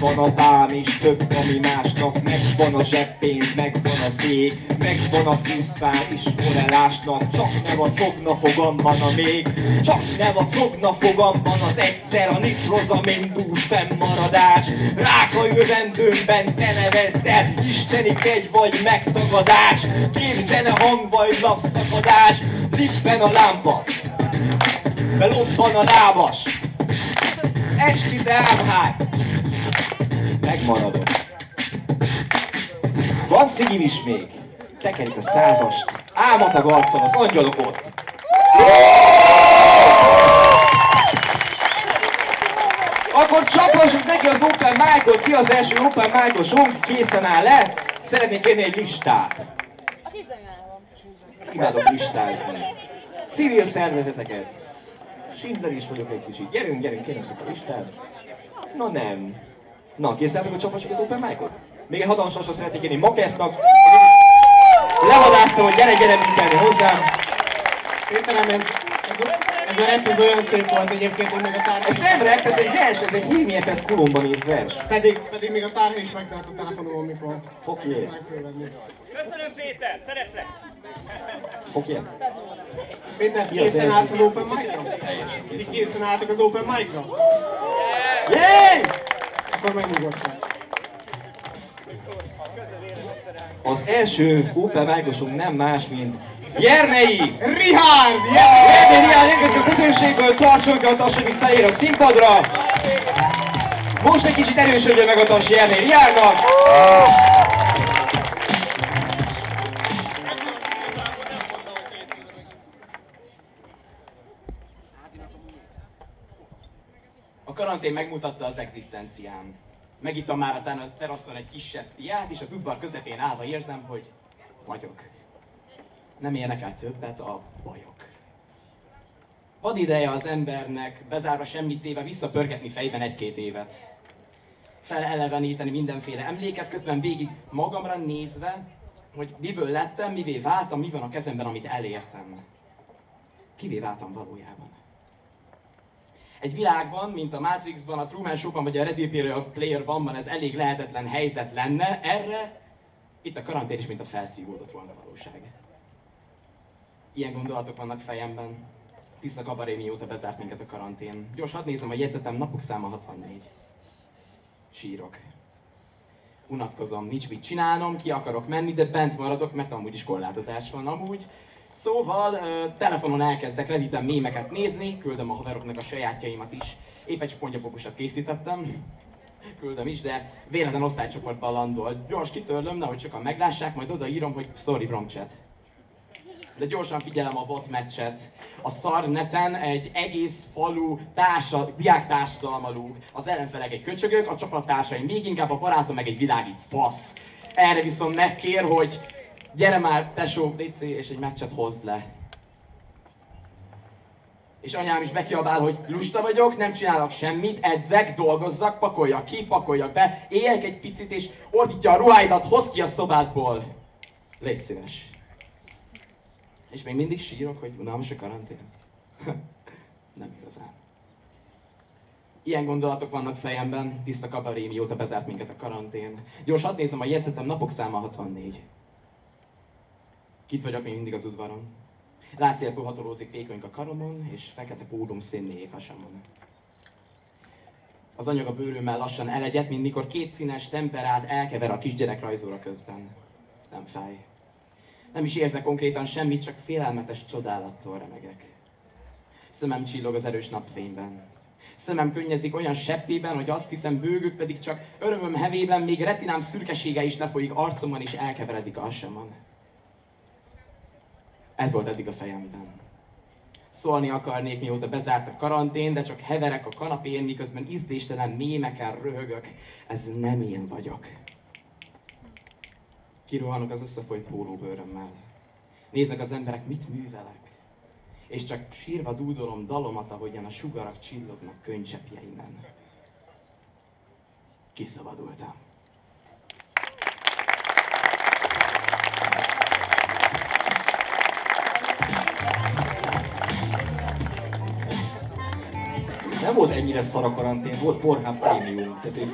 Bár van a bám is több, ami másnak Megvan a zseppénz, megvan a szék Megvan a fűzfán is forrelásnak Csak ne vacogna fogamban a még. Csak ne vacogna fogamban az egyszer A nitrozamindús fennmaradás. Ráka jövendőmben te nevezzel Isteni kegy vagy megtagadás. Képzene hang vagy lapszakadás. Lippen a lámpa Belobban a lábas. Esti te megmaradok. Van szigim is még. Tekerik a százast. Álmatag arcon az angyalok ott. Akkor csapassuk neki az Open Mic-ot. Ki az első Open Mic-osunk? Készen áll le? Szeretnék kérni egy listát. Imádok listázni. Civil szervezeteket. Schindler is vagyok egy kicsit. Gyerünk, gyerünk, kérem szépen a listát. Na nem. Na, készültek, hogy csapassuk az Open Mic-ot? Még egy hatalmas hasonló szeretnék kérni Makesznak. Levadáztam, hogy gyere, gyere mindenni hozzám. Péterem, ez, ez, ez a rap ez olyan szép volt egyébként, hogy még a tárgy... Ez nem rap, ez egy vers, ez egy Hémiepes Kolomban írt vers. Pedig, pedig még a tárgy is megtalált a telefonomon, mikor Fokjé. Köszönöm Péter, szeretlek! Fokjé. Péter, készen állsz az Open Mic-ra? Teljesen Ti készen. készen álltok az Open Mic-ra? Jéj! Akkor megnyugodtam. Az első Open Mic-osunk nem más, mint Jernei! Yeah! Jernei Riál érkezik a közönségből, tartson ki a tas, amíg felér a színpadra! Most egy kicsit erősödjön meg a tas Jernei Riálnak! Karantén megmutatta az egzisztenciám. Megittam már a tán- teraszon egy kisebb piát, és az udvar közepén állva érzem, hogy vagyok. Nem érnek el többet a bajok. Van ideje az embernek, bezárva semmit téve, visszapörgetni fejben egy-két évet. Feleleveníteni mindenféle emléket, közben végig magamra nézve, hogy miből lettem, mivé váltam, mi van a kezemben, amit elértem. Kivé váltam valójában. Egy világban, mint a Matrixban, a Truman Show-ban vagy a Ready Player One-ban ez elég lehetetlen helyzet lenne, erre itt a karantén is, mint a felszívódott volna valóság. Ilyen gondolatok vannak fejemben. Tisza kabaré mióta bezárt minket a karantén. Gyors, hadd nézem a jegyzetem, napok száma 64. Sírok. Unatkozom, nincs mit csinálnom, ki akarok menni, de bent maradok, mert amúgy is korlátozás van amúgy. Szóval telefonon elkezdek Redditen mémeket nézni, küldöm a haveroknak a sajátjaimat is. Épp egy spongyabobosat készítettem, küldöm is, de véletlen osztálycsoportban landol. Gyors kitörlöm, nehogy sokan meglássák, majd odaírom, hogy sorry, wrong chat. De gyorsan figyelem a VOT meccset. A szar neten egy egész falu társa, diák társadalma lúg. Az ellenfelek egy köcsögök, a csapattársaim még inkább a barátom meg egy világi fasz. Erre viszont megkér, hogy gyere már, tesó, légy és egy meccset hozd le. És anyám is bekiabál, hogy lusta vagyok, nem csinálok semmit, edzek, dolgozzak, pakoljak ki, pakoljak be, éljek egy picit, és ordítja a ruháidat, hoz ki a szobádból. Légy szíves. És még mindig sírok, hogy unalmas a karantén. nem igazán. Ilyen gondolatok vannak fejemben, tiszta kabaré, mióta bezárt minket a karantén. Gyors, hadd nézem a jegyzetem, napok száma 64. Kit vagyok még mindig az udvaron. Rácélkül hatolózik vékonyk a karomon, és fekete pólum színnék hasamon. Az anyag a bőrömmel lassan elegyet, mint mikor két színes temperát elkever a kisgyerek rajzóra közben. Nem fáj. Nem is érzek konkrétan semmit, csak félelmetes csodálattól remegek. Szemem csillog az erős napfényben. Szemem könnyezik olyan septében, hogy azt hiszem bőgök pedig csak örömöm hevében, még retinám szürkesége is lefolyik arcomon és elkeveredik a hasamon. Ez volt eddig a fejemben. Szólni akarnék, mióta bezárt a karantén, de csak heverek a kanapén, miközben ízdéstelen mémeken röhögök. Ez nem én vagyok. Kirohanok az összefolyt pólóbőrömmel. Néznek az emberek, mit művelek. És csak sírva dúdolom dalomat, ahogyan a sugarak csillognak könycsepjeimen. Kiszabadultam. Nem volt ennyire szar a karantén, volt Pornhub Premium. Tehát én...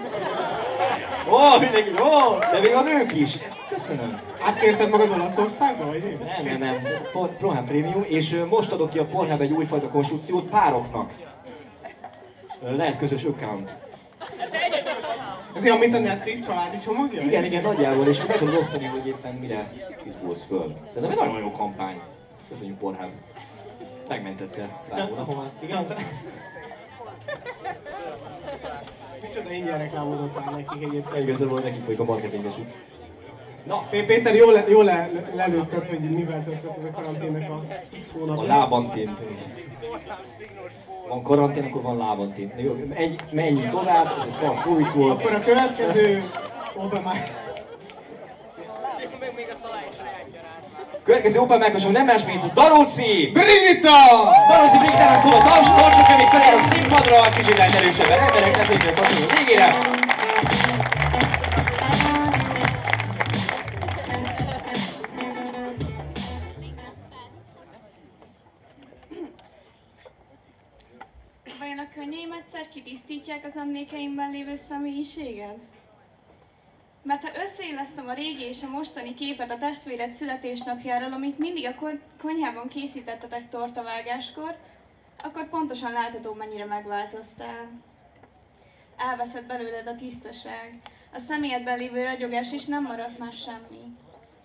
Ó, mindenki, ó, de még a nők is. Köszönöm. Átkérted magad Olaszországba, vagy mi? Nem, nem, nem. Por- Pornhub Premium, és most adott ki a Pornhub egy újfajta konstrukciót pároknak. Lehet közös account. Ez olyan, mint a Netflix családi csomagja? Igen, igen, nagyjából, és meg tudod osztani, hogy éppen mire izgulsz föl. Szerintem egy nagyon jó kampány. Köszönjük Pornhub. Megmentette pár hónapomat. Igen. Micsoda ingyen reklámozottál nekik egyébként. Igazából neki folyik a marketingesük. Na, Pé- Péter, jól, le, jól le, lelőtted, hogy mivel töltötted a karanténnek a x a hónapját. lában tint. Van karantén, akkor van lában tint. Jó, Egy, menjünk tovább, ez a szar szó is volt. Akkor a következő Open Mic. Következő Open mic nem más, mint Daróci! Brigitta! Daróci Brigitának szól a taps, tartsak még felé a színpadra, kicsit lehet erősebben emberek, tartsunk a végére. Vajon a könnyeim egyszer kitisztítják az emlékeimben lévő személyiséget? Mert ha összeillesztem a régi és a mostani képet a testvéred születésnapjáról, amit mindig a kon- konyhában készítettetek tortavágáskor, akkor pontosan látható, mennyire megváltoztál. Elveszett belőled a tisztaság, a személyedben lévő ragyogás, és nem maradt már semmi.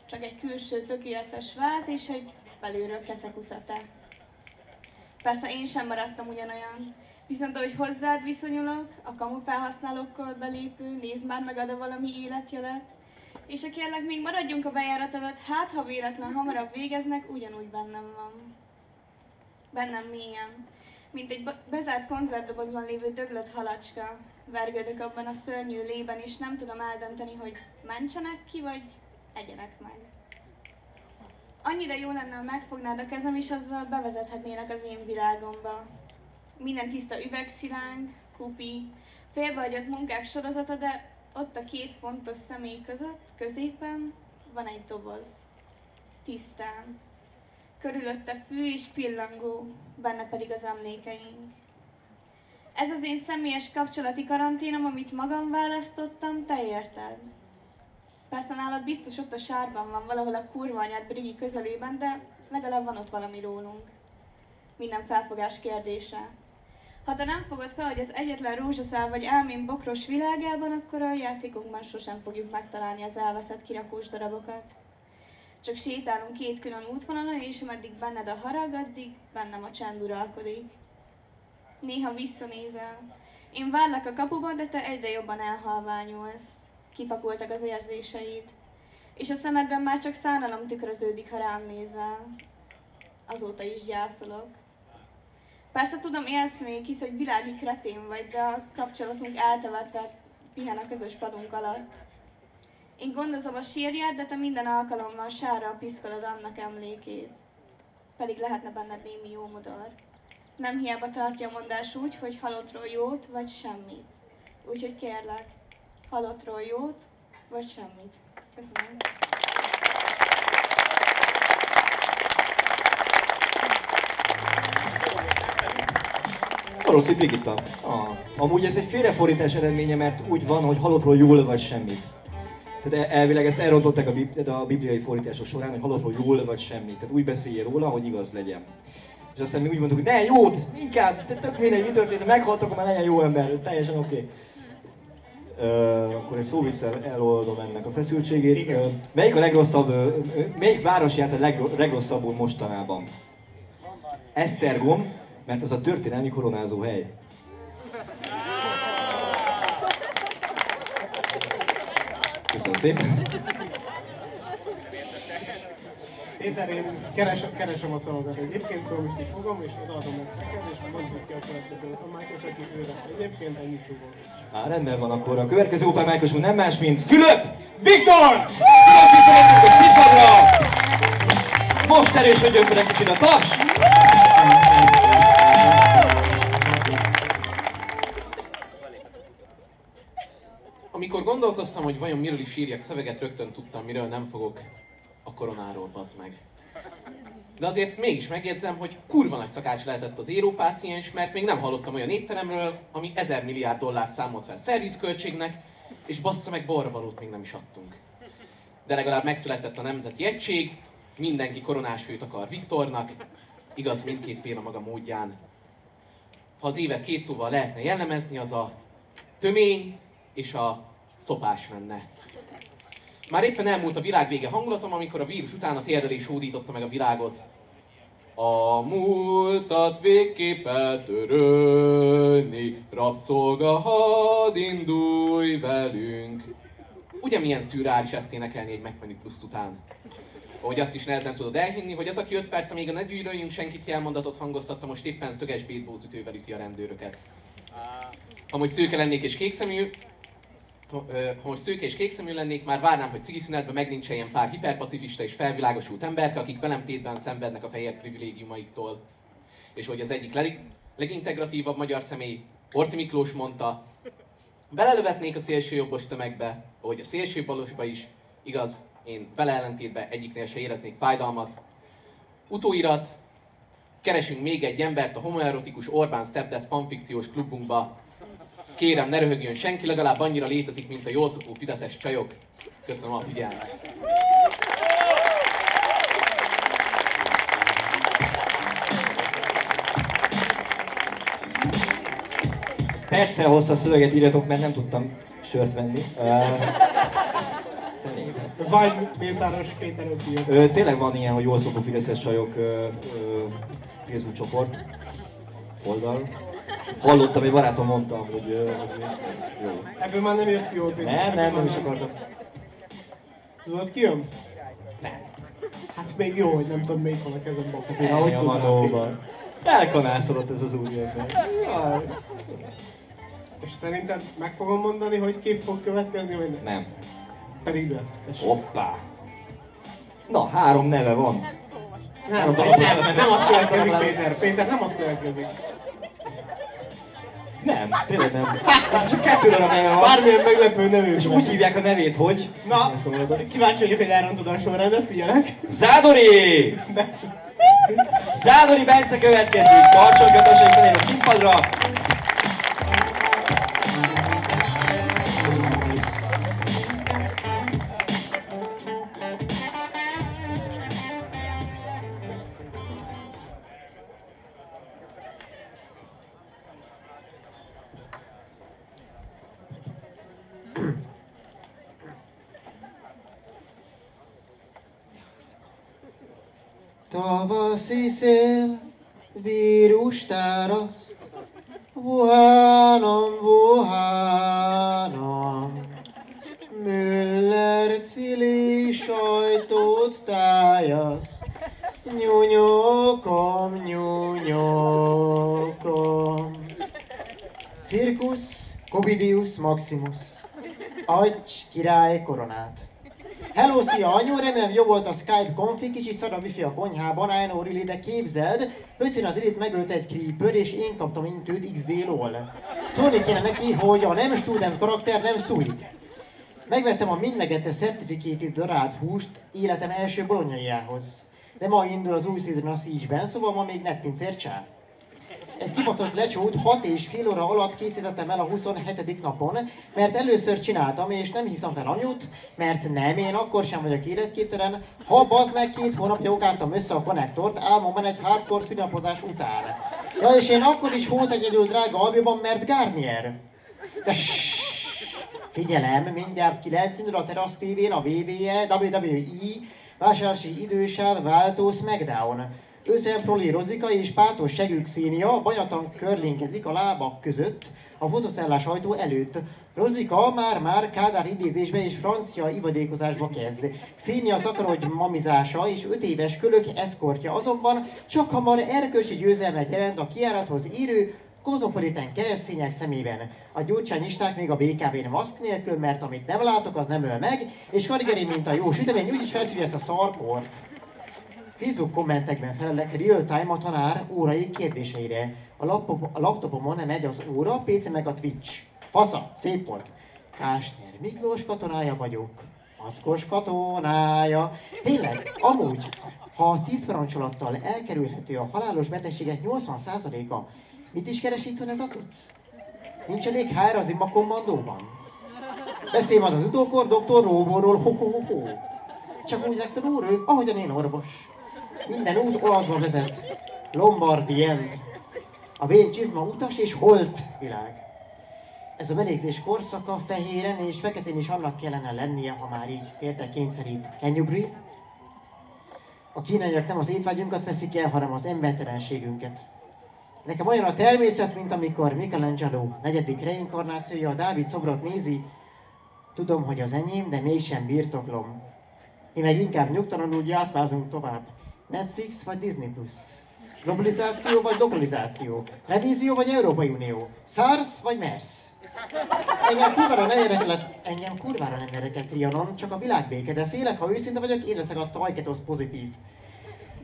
Csak egy külső tökéletes váz és egy belülről keszekuszata. Persze én sem maradtam ugyanolyan. Viszont ahogy hozzád viszonyulok, a kamu felhasználókkal belépő, nézd már meg ad valami életjelet. És a kérlek, még maradjunk a bejárat előtt, hát ha véletlen hamarabb végeznek, ugyanúgy bennem van. Bennem mélyen. Mint egy be- bezárt konzervdobozban lévő döglött halacska. Vergődök abban a szörnyű lében, és nem tudom eldönteni, hogy mentsenek ki, vagy egyenek meg. Annyira jó lenne, ha megfognád a kezem, és azzal bevezethetnélek az én világomba. Minden tiszta üvegszilánk, kupi, félbehagyott munkák sorozata, de ott a két fontos személy között, középen van egy doboz. Tisztán. Körülötte fű és pillangó, benne pedig az emlékeink. Ez az én személyes kapcsolati karanténom, amit magam választottam, te érted. Persze nálad biztos ott a sárban van, valahol a kurva anyád Brigi közelében, de legalább van ott valami rólunk. Minden felfogás kérdése. Ha te nem fogod fel, hogy az egyetlen rózsaszál vagy elmén bokros világában, akkor a játékokban sosem fogjuk megtalálni az elveszett kirakós darabokat. Csak sétálunk két külön útvonalon, és ameddig benned a harag, addig bennem a csend uralkodik. Néha visszanézel. Én várlak a kapuba, de te egyre jobban elhalványulsz. Kifakultak az érzéseid. És a szemedben már csak szánalom tükröződik, ha rám nézel. Azóta is gyászolok. Persze tudom, élsz még, hisz, hogy világi kretén vagy, de a kapcsolatunk eltevetve pihen a közös padunk alatt. Én gondozom a sírját, de te minden alkalommal sárra piszkolod annak emlékét. Pedig lehetne benned némi jó modor. Nem hiába tartja a mondás úgy, hogy halottról jót, vagy semmit. Úgyhogy kérlek, halottról jót, vagy semmit. Köszönöm. Valószínű Brigitta. Ah. Amúgy ez egy félrefordítás eredménye, mert úgy van, hogy halottról jól vagy semmit. Tehát el- elvileg ezt elrontották a, bib- a bibliai fordítások során, hogy halottról jól vagy semmit. Tehát úgy beszélje róla, hogy igaz legyen. És aztán mi úgy mondtuk, hogy ne, jót, inkább, te- tök mindegy, mi történt, ha meghaltak, akkor már legyen jó ember, teljesen oké. Okay. Uh, akkor egy szó vissza eloldom ennek a feszültségét. Igen. Uh, melyik a legrosszabb, uh, melyik város járt a leg, legrosszabbul mostanában? Esztergom, mert az a történelmi koronázó hely. Köszönöm szépen. Péter, én keres, keresem a szavakat egyébként, szóval most így fogom, és odaadom ezt neked, és mondjuk ki a következő Mákos, aki ő lesz egyébként, ennyit csúgom. Á, rendben van akkor. A következő Open Mákos nem más, mint Fülöp Viktor! Fülöp Viktor a színpadra! Most erősödjön fel egy kicsit a taps! Gondolkoztam, hogy vajon miről is írjak szöveget, rögtön tudtam, miről nem fogok. A koronáról, bazd meg. De azért mégis megjegyzem, hogy kurva nagy szakács lehetett az érópáciens, mert még nem hallottam olyan étteremről, ami 1000 milliárd dollár számolt fel szervizköltségnek, és bassza meg borravalót még nem is adtunk. De legalább megszületett a nemzeti egység, mindenki koronás főt akar Viktornak, igaz mindkét fél a maga módján. Ha az évet két szóval lehetne jellemezni, az a tömény és a szopás lenne. Már éppen elmúlt a világ vége hangulatom, amikor a vírus után a térdelés hódította meg a világot. A múltat végképp eltörölni, rabszolga, hadd indulj velünk. Ugye milyen szürreális ezt énekelni egy megmenni plusz után? Ahogy azt is nehezen tudod elhinni, hogy az, aki 5 perc, amíg a ne gyűlöljünk senkit jelmondatot hangoztatta, most éppen szöges bétbózütővel üti a rendőröket. Most szőke lennék és kékszemű, most szőke és kékszemű lennék, már várnám, hogy cigiszünetben megnincseljen pár hiperpacifista és felvilágosult emberke, akik velem tétben szenvednek a fehér privilégiumaiktól. És hogy az egyik leg, legintegratívabb magyar személy, Orti Miklós mondta, belelövetnék a szélső jobbos tömegbe, ahogy a szélső balosba is, igaz, én vele ellentétben egyiknél se éreznék fájdalmat. Utóirat, keresünk még egy embert a homoerotikus Orbán Stepdad fanfikciós klubunkba, Kérem, ne röhögjön senki, legalább annyira létezik, mint a jól szokó fideszes csajok. Köszönöm a figyelmet. Perccel hosszabb szöveget írjatok, mert nem tudtam sört venni. Uh, Vagy Mészáros Péter Ö, tényleg van ilyen, hogy jól szokó fideszes csajok ö, Facebook csoport, oldal. Hallottam, egy barátom mondta, hogy, jó. Ebből már nem jössz ki jól, Péter. Nem, nem, nem is akartam. Tudod ki jön? Nem. Hát még jó, hogy nem tudom, melyik van a kezemben. Hát én ahogy manóban. Elkanászolott ez az úriember. Jaj. És szerinted meg fogom mondani, hogy ki fog következni, vagy nem? Nem. Pedig de. Hoppá. Na, három neve van. Nem, Három nem, nem, neve. nem az következik, Nem. Péter. Péter, nem az következik. Nem, tényleg nem. Csak kettő darab neve van. Bármilyen meglepő nevű. És úgy hívják a nevét, hogy... Na, kíváncsi vagyok, hogy elrontod a sorrendet, figyelek. Zádori! Zádori Bence következik, tartson a színpadra. Tavaszi szél, vírus táraszt, Wuhanom, Wuhanom. Müller cili sajtót tájaszt, Nyúnyókom, nyúnyókom. Cirkusz, Covidius Maximus. Adj király koronát. Hello, szia, anyu, remélem jó volt a Skype konfi, kicsi szar a wifi a konyhában, I know really, de képzeld, Pöcin a Dilit megölt egy creeper, és én kaptam intőt XD-lól. Szólni kéne neki, hogy a nem student karakter nem sweet. Megvettem a mindmegette Certificated darált húst életem első bolonyaiához. De ma indul az új szezon a Siege-ben, szóval ma még netpincér csá. Egy kibaszott lecsót 6 és fél óra alatt készítettem el a 27. napon, mert először csináltam, és nem hívtam fel anyut, mert nem, én akkor sem vagyok életképtelen, ha bazd meg két hónapja okáltam össze a konnektort, álmomban egy hardcore szülinapozás után. Ja, és én akkor is hót egyedül drága albiban, mert Garnier. De Figyelem, mindjárt 9 indul a Terrasz TV-n a WWE, WWE, vásárlási idősáv váltó SmackDown. Őszen Proli Rozika és Pátos Segük Szénia bajatan körlénkezik a lábak között, a fotoszállás ajtó előtt. Rozika már-már Kádár idézésbe és francia ivadékozásba kezd. Xénia takarodj mamizása és öt éves kölök eszkortja azonban csak hamar erkölcsi győzelmet jelent a kiárathoz írő kozmopolitán keresztények szemében. A gyurcsányisták még a BKV-n maszk nélkül, mert amit nem látok, az nem öl meg, és Karigeri, mint a jó sütemény, úgyis felszívja ezt a szarkort. Facebook kommentekben felelek real-time a tanár órai kérdéseire. A, laptop, a laptopomon nem megy az óra, a PC meg a Twitch. Fasza, szép volt. Kásner Miklós katonája vagyok. Maszkos katonája. Tényleg, amúgy, ha a 10 parancsolattal elkerülhető a halálos betegségek 80%-a, mit is keres itthon ez a cucc? Nincs elég HR az ima kommandóban? Beszélj majd az utókor doktor Róborról, ho, ho, ho, ho. Csak úgy rektor úr, ő, ahogyan én orvos. Minden út olaszba vezet. Lombardi end. A vén csizma utas és holt világ. Ez a belégzés korszaka fehéren és feketén is annak kellene lennie, ha már így térte kényszerít. Can you breathe? A kínaiak nem az étvágyunkat veszik el, hanem az embertelenségünket. Nekem olyan a természet, mint amikor Michelangelo negyedik reinkarnációja a Dávid szobrot nézi, tudom, hogy az enyém, de mégsem birtoklom. Mi meg inkább nyugtalanul játszmázunk tovább. Netflix vagy Disney Plus? Globalizáció vagy lokalizáció? Revízió vagy Európai Unió? SARS vagy MERS? Engem kurvára nem érdekel, engem kurvára nem érdekel Trianon, csak a világbéke, de félek, ha őszinte vagyok, én leszek a tajketosz pozitív.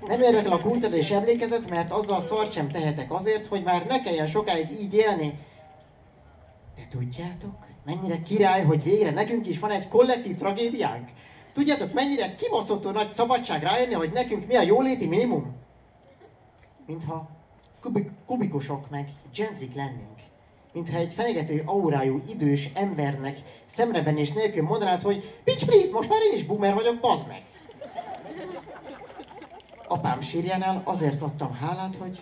Nem érdekel a kultúra emlékezet, mert azzal szart sem tehetek azért, hogy már ne kelljen sokáig így élni. De tudjátok, mennyire király, hogy végre nekünk is van egy kollektív tragédiánk? Tudjátok, mennyire kibaszottul nagy szabadság rájönni, hogy nekünk mi a jóléti minimum? Mintha kubik, kubikusok meg gentrik lennénk. Mintha egy fenyegető aurájú idős embernek szemreben és nélkül mondanád, hogy Bitch please, most már én is boomer vagyok, bazd meg! Apám sírjánál azért adtam hálát, hogy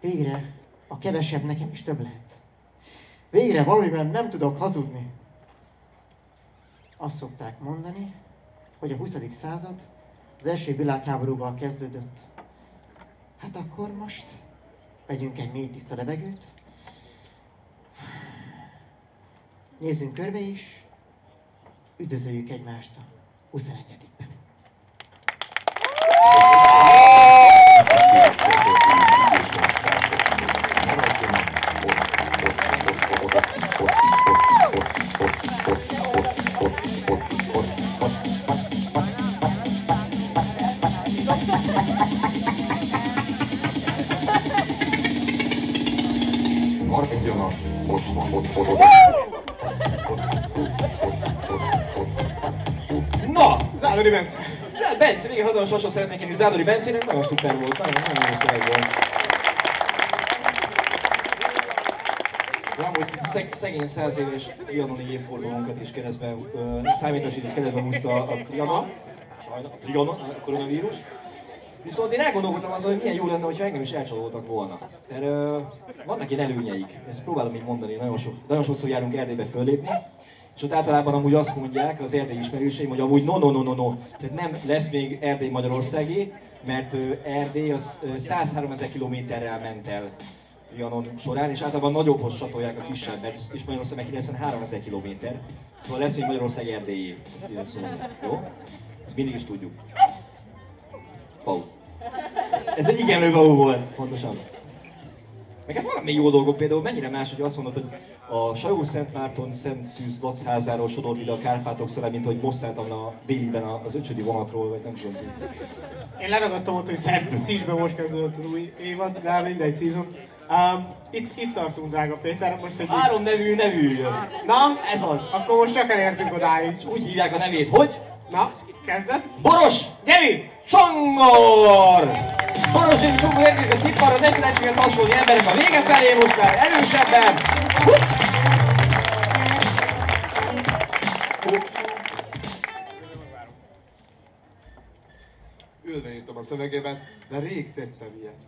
végre a kevesebb nekem is több lehet. Végre valamiben nem tudok hazudni. Azt szokták mondani, hogy a 20. század az első világháborúval kezdődött. Hát akkor most vegyünk egy mély tiszta levegőt, nézzünk körbe is, üdvözöljük egymást a 21-ben. Maradjanak otthon, otthon, Na! Zádori Bence. De Bence, igen, hatalmas hasonló szeretnék én is Zádori Bencének, nagyon szuper volt, nagyon, nagyon jó szöveg volt. Ramos szeg, szegény száz éves trianoni évfordulónkat is keresztbe, ö, számításidőt keresztbe húzta a trianon, sajna, a trianon, a koronavírus. Viszont én elgondolkodtam azon, hogy milyen jó lenne, hogyha engem is elcsalódtak volna. Mert ö, vannak ilyen előnyeik, ezt próbálom így mondani, nagyon, sok, nagyon sokszor járunk Erdélybe föllépni, És ott általában amúgy azt mondják az erdélyi ismerőseim, hogy amúgy no, no, no, no, no. Tehát nem lesz még Erdély Magyarországi, mert Erdély az ö, 103 ezer kilométerrel ment el Trianon során, és általában nagyobbhoz csatolják a kisebbet, és Magyarország meg 93 ezer kilométer. Szóval lesz még Magyarország erdélyi, ezt így szó. Jó? Ezt mindig is tudjuk. Pau. Ez egy igenlő Pau volt, pontosan. Meg hát vannak még jó dolgok, például mennyire más, hogy azt mondod, hogy a Sajó Szent Márton Szent Szűz Lacházáról sodort ide a Kárpátok szere, mint hogy bosszáltam a déliben az öcsödi vonatról, vagy nem tudom. Én leragadtam ott, hogy Szícsbe most kezdődött az új évad, de mindegy szezon. Um, itt, itt tartunk, drága Péter, most egy... Három nevű nevű jön. Na, Ez az. akkor most csak elértünk odáig. Úgy hívják a nevét, hogy? Na, kezded? Boros! Gyeri! Csongor! Boros és Csongor érkezik a színpadra, ne felejtsük el tapsolni emberek a vége felé, most már erősebben! Ülve írtam a szövegemet, de rég tettem ilyet.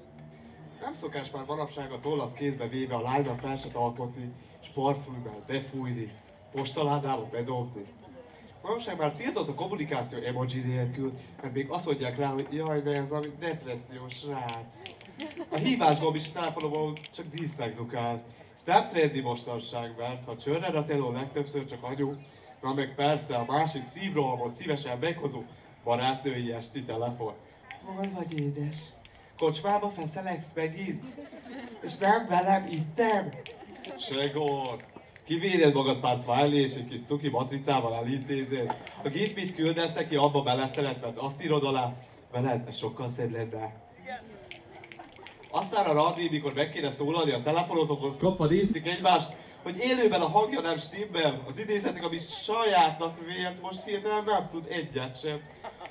Nem szokás már manapság a tollat kézbe véve a lányra felset alkotni, és parfümmel befújni, postaládába bedobni. Manapság már tiltott a kommunikáció emoji nélkül, mert még azt mondják rá, hogy jaj, de ez a depressziós srác. A hívás gomb is a telefonomon csak dísznek dukál. Ez nem trendi mostanság, mert ha csörred a teló legtöbbször csak anyu, na meg persze a másik szívrohamot szívesen meghozó barátnői esti telefon. Hol vagy édes? Kocsmába feszeleksz megint? És nem velem itten? Se gond. Kivéded magad pár smiley és egy kis cuki matricával elintézed. A gif mit küldesz neki, abba beleszeret, mert azt írod alá, veled ez sokkal szebb lenne. Aztán a randi, mikor meg kéne szólalni a telefonotokhoz, kopva nézik egymást, hogy élőben a hangja nem stimmel, az idézetek, amit sajátnak vélt, most hirtelen nem tud egyet sem.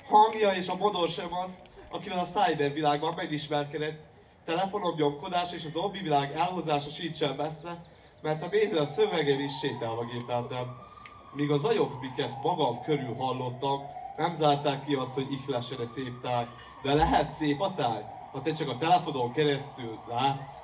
Hangja és a modor sem az, akivel a cybervilágban megismerkedett. Telefonom nyomkodás és a zombi világ elhozása sincsen messze, mert ha nézel a szövegem is sétálva gépeltem. Míg a zajok, miket magam körül hallottam, nem zárták ki azt, hogy ihlesere szép táj. De lehet szép a táj, ha te csak a telefonon keresztül látsz.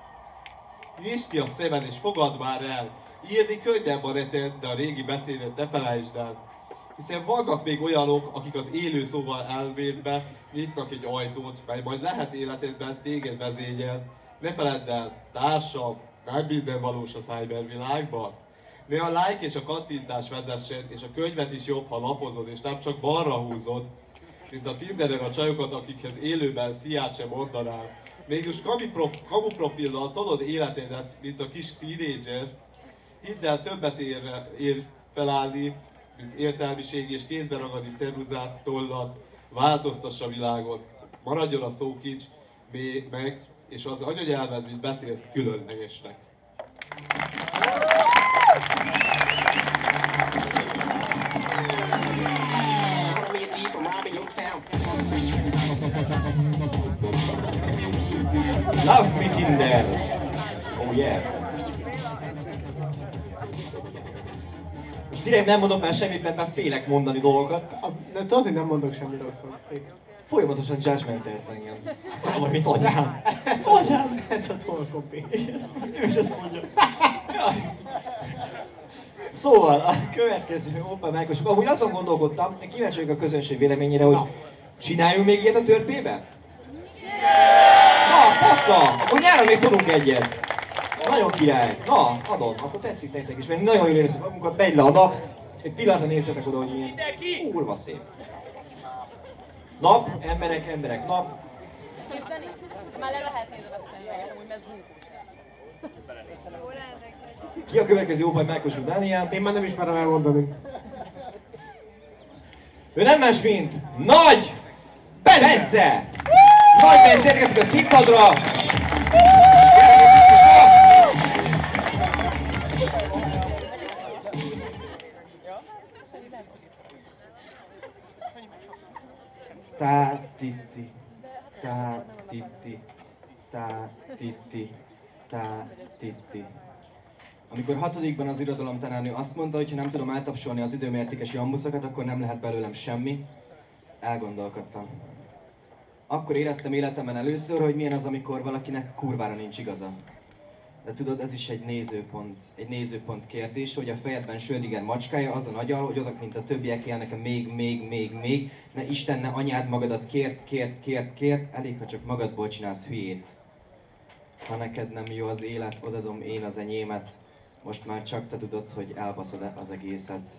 Nyisd ki a szemed és fogad már el. Írni könnyebb a de a régi beszédet ne felejtsd el. Hiszen vannak még olyanok, akik az élő szóval elmédbe nyitnak egy ajtót, mely majd lehet életedben téged vezényel. Ne feledd el, társam, nem minden valós a cybervilágban. Ne a like és a kattintás vezessen, és a könyvet is jobb, ha lapozod, és nem csak balra húzod, mint a Tinderen a csajokat, akikhez élőben sziát sem mondanál. Mégis kamu, prof, kamu profillal tolod életedet, mint a kis tínédzser. Hidd el, többet ér, ér felállni, mint értelmiség és kézbe ragadni ceruzát, tollat, változtassa a világot. Maradjon a szókincs, még meg, és az anyanyelved, mint beszélsz, különlegesnek. Love me Tinder! Oh yeah! És direkt nem mondok már semmit, mert már félek mondani dolgokat. A, de tudod, nem mondok semmi rosszat. Folyamatosan judgmentelsz engem. Vagy mint anyám. Ez a, ez a tolkopi. Ő is ezt mondja. Szóval a következő Open Mic-osok. Amúgy azon gondolkodtam, én kíváncsi vagyok a közönség véleményére, hogy csináljunk még ilyet a törpébe? Na, fassa! Akkor nyáron még tudunk egyet. Nagyon király. Na, adom, akkor tetszik nektek is, mert nagyon jól érezzük magunkat, megy le a nap. Egy pillanatra nézzetek oda, hogy milyen kurva szép. Nap, emberek, emberek, nap. Dani, már le lehet nézni a szemüveget, amúgy ez bú. Ki a következő Open Mic-osunk, Dániel? Én már nem ismerem elmondani. Ő nem más, mint Nagy Bence! Bence! Nagy Bence érkezik a színpadra! Tá, titi, tá, titi, tá, titi, tá, titi. Amikor hatodikban az irodalom tanárnő azt mondta, hogy ha nem tudom eltapsolni az időmértékes jambuszokat, akkor nem lehet belőlem semmi, elgondolkodtam. Akkor éreztem életemben először, hogy milyen az, amikor valakinek kurvára nincs igaza. De tudod, ez is egy nézőpont, egy nézőpont kérdés, hogy a fejedben Schrödinger macskája az a nagyal, hogy odak, mint a többiek élnek a még, még, még, még, ne Isten, ne anyád magadat kért, kért, kért, kért, elég, ha csak magadból csinálsz hülyét. Ha neked nem jó az élet, odadom én az enyémet, most már csak te tudod, hogy elbaszod az egészet.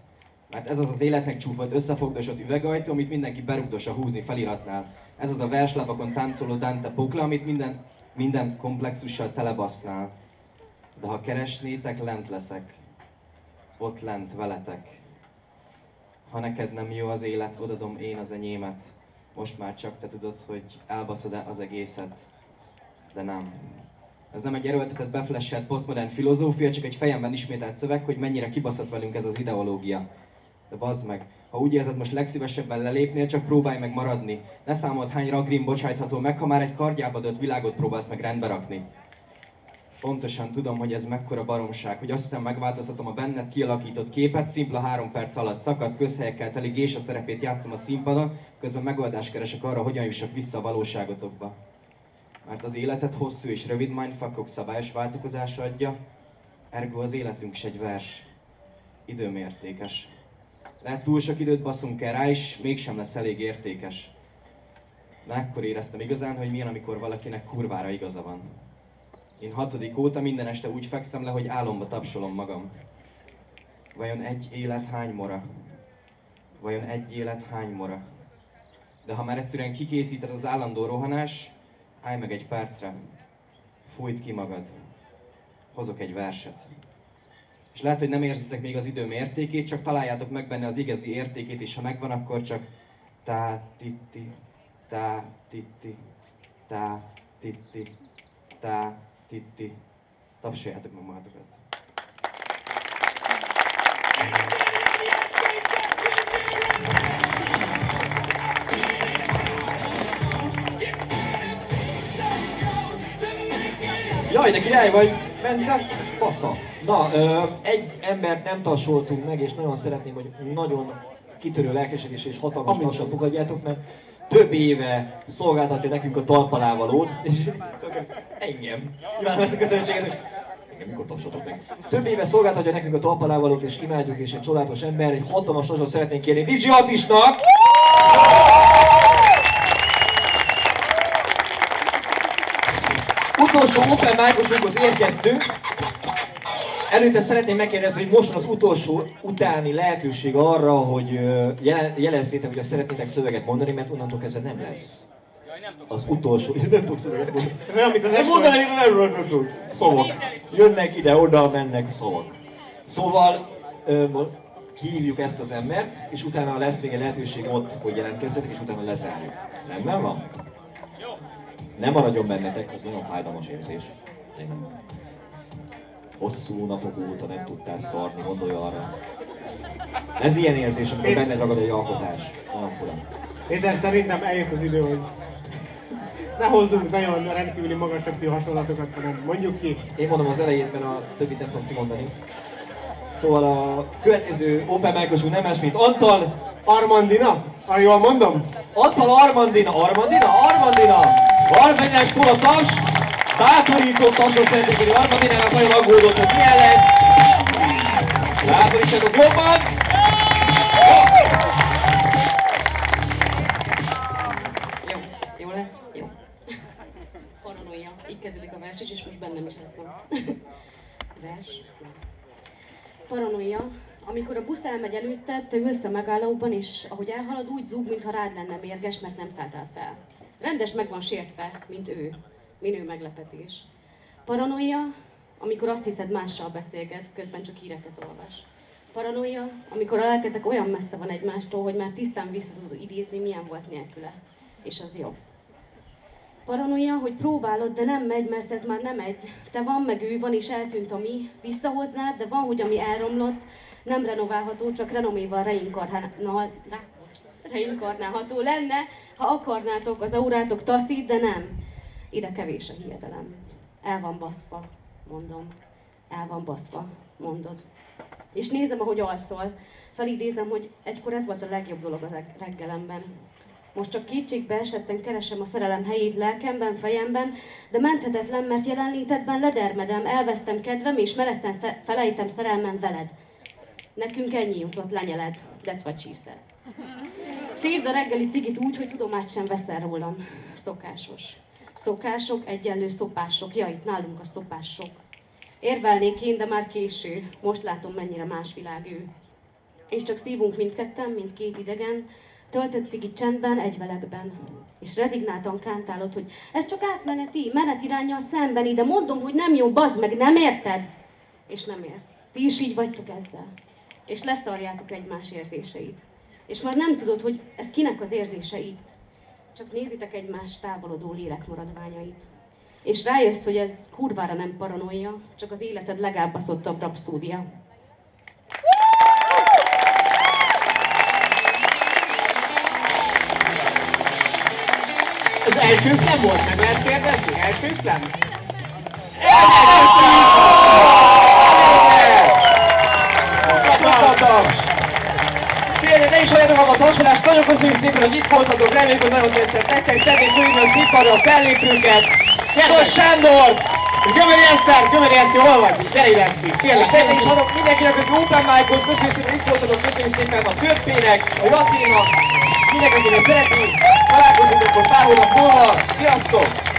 Mert ez az az életnek csúfolt összefogdosott üvegajtó, amit mindenki berugdos a húzni feliratnál. Ez az a verslapokon táncoló Dante pokla, amit minden, minden komplexussal telebasznál. De ha keresnétek, lent leszek. Ott lent veletek. Ha neked nem jó az élet, odadom én az enyémet. Most már csak te tudod, hogy elbaszod-e az egészet. De nem. Ez nem egy erőltetett, beflesselt, posztmodern filozófia, csak egy fejemben ismételt szöveg, hogy mennyire kibaszott velünk ez az ideológia. De bazd meg, ha úgy érzed, most legszívesebben lelépnél, csak próbálj meg maradni. Ne számold hány ragrim bocsájtható meg, ha már egy kardjába dölt világot próbálsz meg rendbe rakni. Pontosan tudom, hogy ez mekkora baromság, hogy azt hiszem megváltoztatom a benned kialakított képet, szimpla három perc alatt szakadt, közhelyekkel teli gésa szerepét játszom a színpadon, közben megoldást keresek arra, hogyan jussak vissza a valóságotokba. Mert az életet hosszú és rövid mindfuckok szabályos váltakozása adja, ergo az életünk is egy vers. Időmértékes. Lehet túl sok időt baszunk el rá, és mégsem lesz elég értékes. De ekkor éreztem igazán, hogy milyen, amikor valakinek kurvára igaza van. Én hatodik óta minden este úgy fekszem le, hogy álomba tapsolom magam. Vajon egy élet hány mora? Vajon egy élet hány mora? De ha már egyszerűen kikészíted az állandó rohanás, állj meg egy percre. Fújt ki magad. Hozok egy verset. És lehet, hogy nem érzitek még az időm értékét, csak találjátok meg benne az igazi értékét, és ha megvan, akkor csak tá, titti, tá, titti, tá, titti, tá, titti. Tapsoljátok meg magatokat. Jaj, de király vagy, Bence, fasza. Na, ö, egy embert nem tapsoltunk meg, és nagyon szeretném, hogy nagyon kitörő lelkesedés és hatalmas tapsal fogadjátok, mert több éve szolgáltatja nekünk a talpalávalót, és engem. Nyilván ezt a közelséget, hogy engem mikor tapsoltok meg. Több éve szolgáltatja nekünk a talpalávalót, és imádjuk, és egy csodálatos ember, egy hatalmas tapsot szeretnénk kérni Díj Atisnak! Utolsó Open Microsofthoz érkeztünk. Előtte szeretném megkérdezni, hogy most van az utolsó utáni lehetőség arra, hogy jelezzétek, hogy szeretnétek szöveget mondani, mert onnantól kezdve nem lesz. Az utolsó, nem tudok szöveget mondani. Ez olyan, mint az Nem eskü- mondani, nem, nem, nem, nem, szavak. Jönnek ide, oda, mennek szavak. Szóval kihívjuk ezt az embert, és utána lesz még egy lehetőség ott, hogy jelentkezzetek, és utána lezárjuk. Rendben van? Nem maradjon bennetek, az nagyon fájdalmas érzés. Nem. Hosszú napok óta nem tudtál szarni, gondolj arra. Ez ilyen érzés, amikor benned ragad egy alkotás. Nagyon fura. Péter, szerintem eljött az idő, hogy ne hozzunk nagyon rendkívüli magasröptű hasonlatokat, hanem mondjuk ki. Én mondom az elejét, mert a többit nem tudom kimondani. Szóval a következő Open Microsoft nem más, mint Antal Armandina? Arra jól mondom? Antal Armandina, Armandina, Armandina! Armandinák szól a taps, bátorító tapsot szeretnék kérni Armandinának, nagyon aggódott, hogy milyen lesz. Bátorítsatok jobban! Jó, jó lesz? Jó. Paranoia. Így kezdődik a vers most bennem is ez vers. Paranoia. Amikor a busz elmegy előtted, te ülsz a megállóban, és ahogy elhalad, úgy zúg, mintha rád lenne mérges, mert nem szálltál fel. Rendes meg van sértve, mint ő. Minő meglepetés. Paranoia, amikor azt hiszed mással beszélget, közben csak híreket olvas. Paranoia, amikor a lelketek olyan messze van egymástól, hogy már tisztán vissza tudod idézni, milyen volt nélküle. És az jó. Paranoia, hogy próbálod, de nem megy, mert ez már nem egy. Te van, meg ő van, és eltűnt a mi. Visszahoznád, de van, hogy ami elromlott, nem renoválható, csak renoméval reinkarnál, reinkarnálható lenne, ha akarnátok, az aurátok taszít, de nem. Ide kevés a hiedelem. El van baszva, mondom. El van baszva, mondod. És nézem, ahogy alszol. Felidézem, hogy egykor ez volt a legjobb dolog a reg- reggelemben. Most csak kétségbe esetten keresem a szerelem helyét lelkemben, fejemben, de menthetetlen, mert jelenlétedben ledermedem, elvesztem kedvem, és meretten sze- felejtem szerelmem veled. Nekünk ennyi jutott, lenyeled. What she said. Szívd a reggeli cigit úgy, hogy tudomást sem veszel rólam. Szokásos. Szokások, egyenlő szopások. Ja, itt nálunk a szopás sok. Érvelnék én, de már késő. Most látom, mennyire más világ ő. És csak szívunk mindketten, mint két idegen, töltött cigit csendben, egyvelegben. És rezignáltan kántálod, hogy ez csak átmeneti, menetirányjal szembeni, de mondom, hogy nem jó, bazd meg, nem érted? És nem ért. Ti is így vagytok ezzel. És leszarjátok egymás érzéseit. És már nem tudod, hogy ez kinek az érzése itt. Csak nézitek egymás távolodó lélekmaradványait. És rájössz, hogy ez kurvára nem paranoia, csak az életed legábbaszottabb rapszódia. Az első szlem volt, meg lehet kérdezni? Első szlem? Kapatatos! Is abba a tapsolást, nagyon köszönjük szépen, hogy itt voltatok, reméljük, hogy nagyon tetszett nektek, szeretnék fölhívni a színpadra a fellépőket, Kedves Sándor! Gömöri Eszter, Gömöri Eszter, hol vagy? Gyere ide Eszti, És kérlek. tenni is adok mindenkinek, aki open mic-ot, köszönjük szépen, itt voltatok, köszönjük szépen a Törpének, a Jatinak, mindenkinek, akinek szeretnénk, találkozunk akkor pár hónap múlva, sziasztok!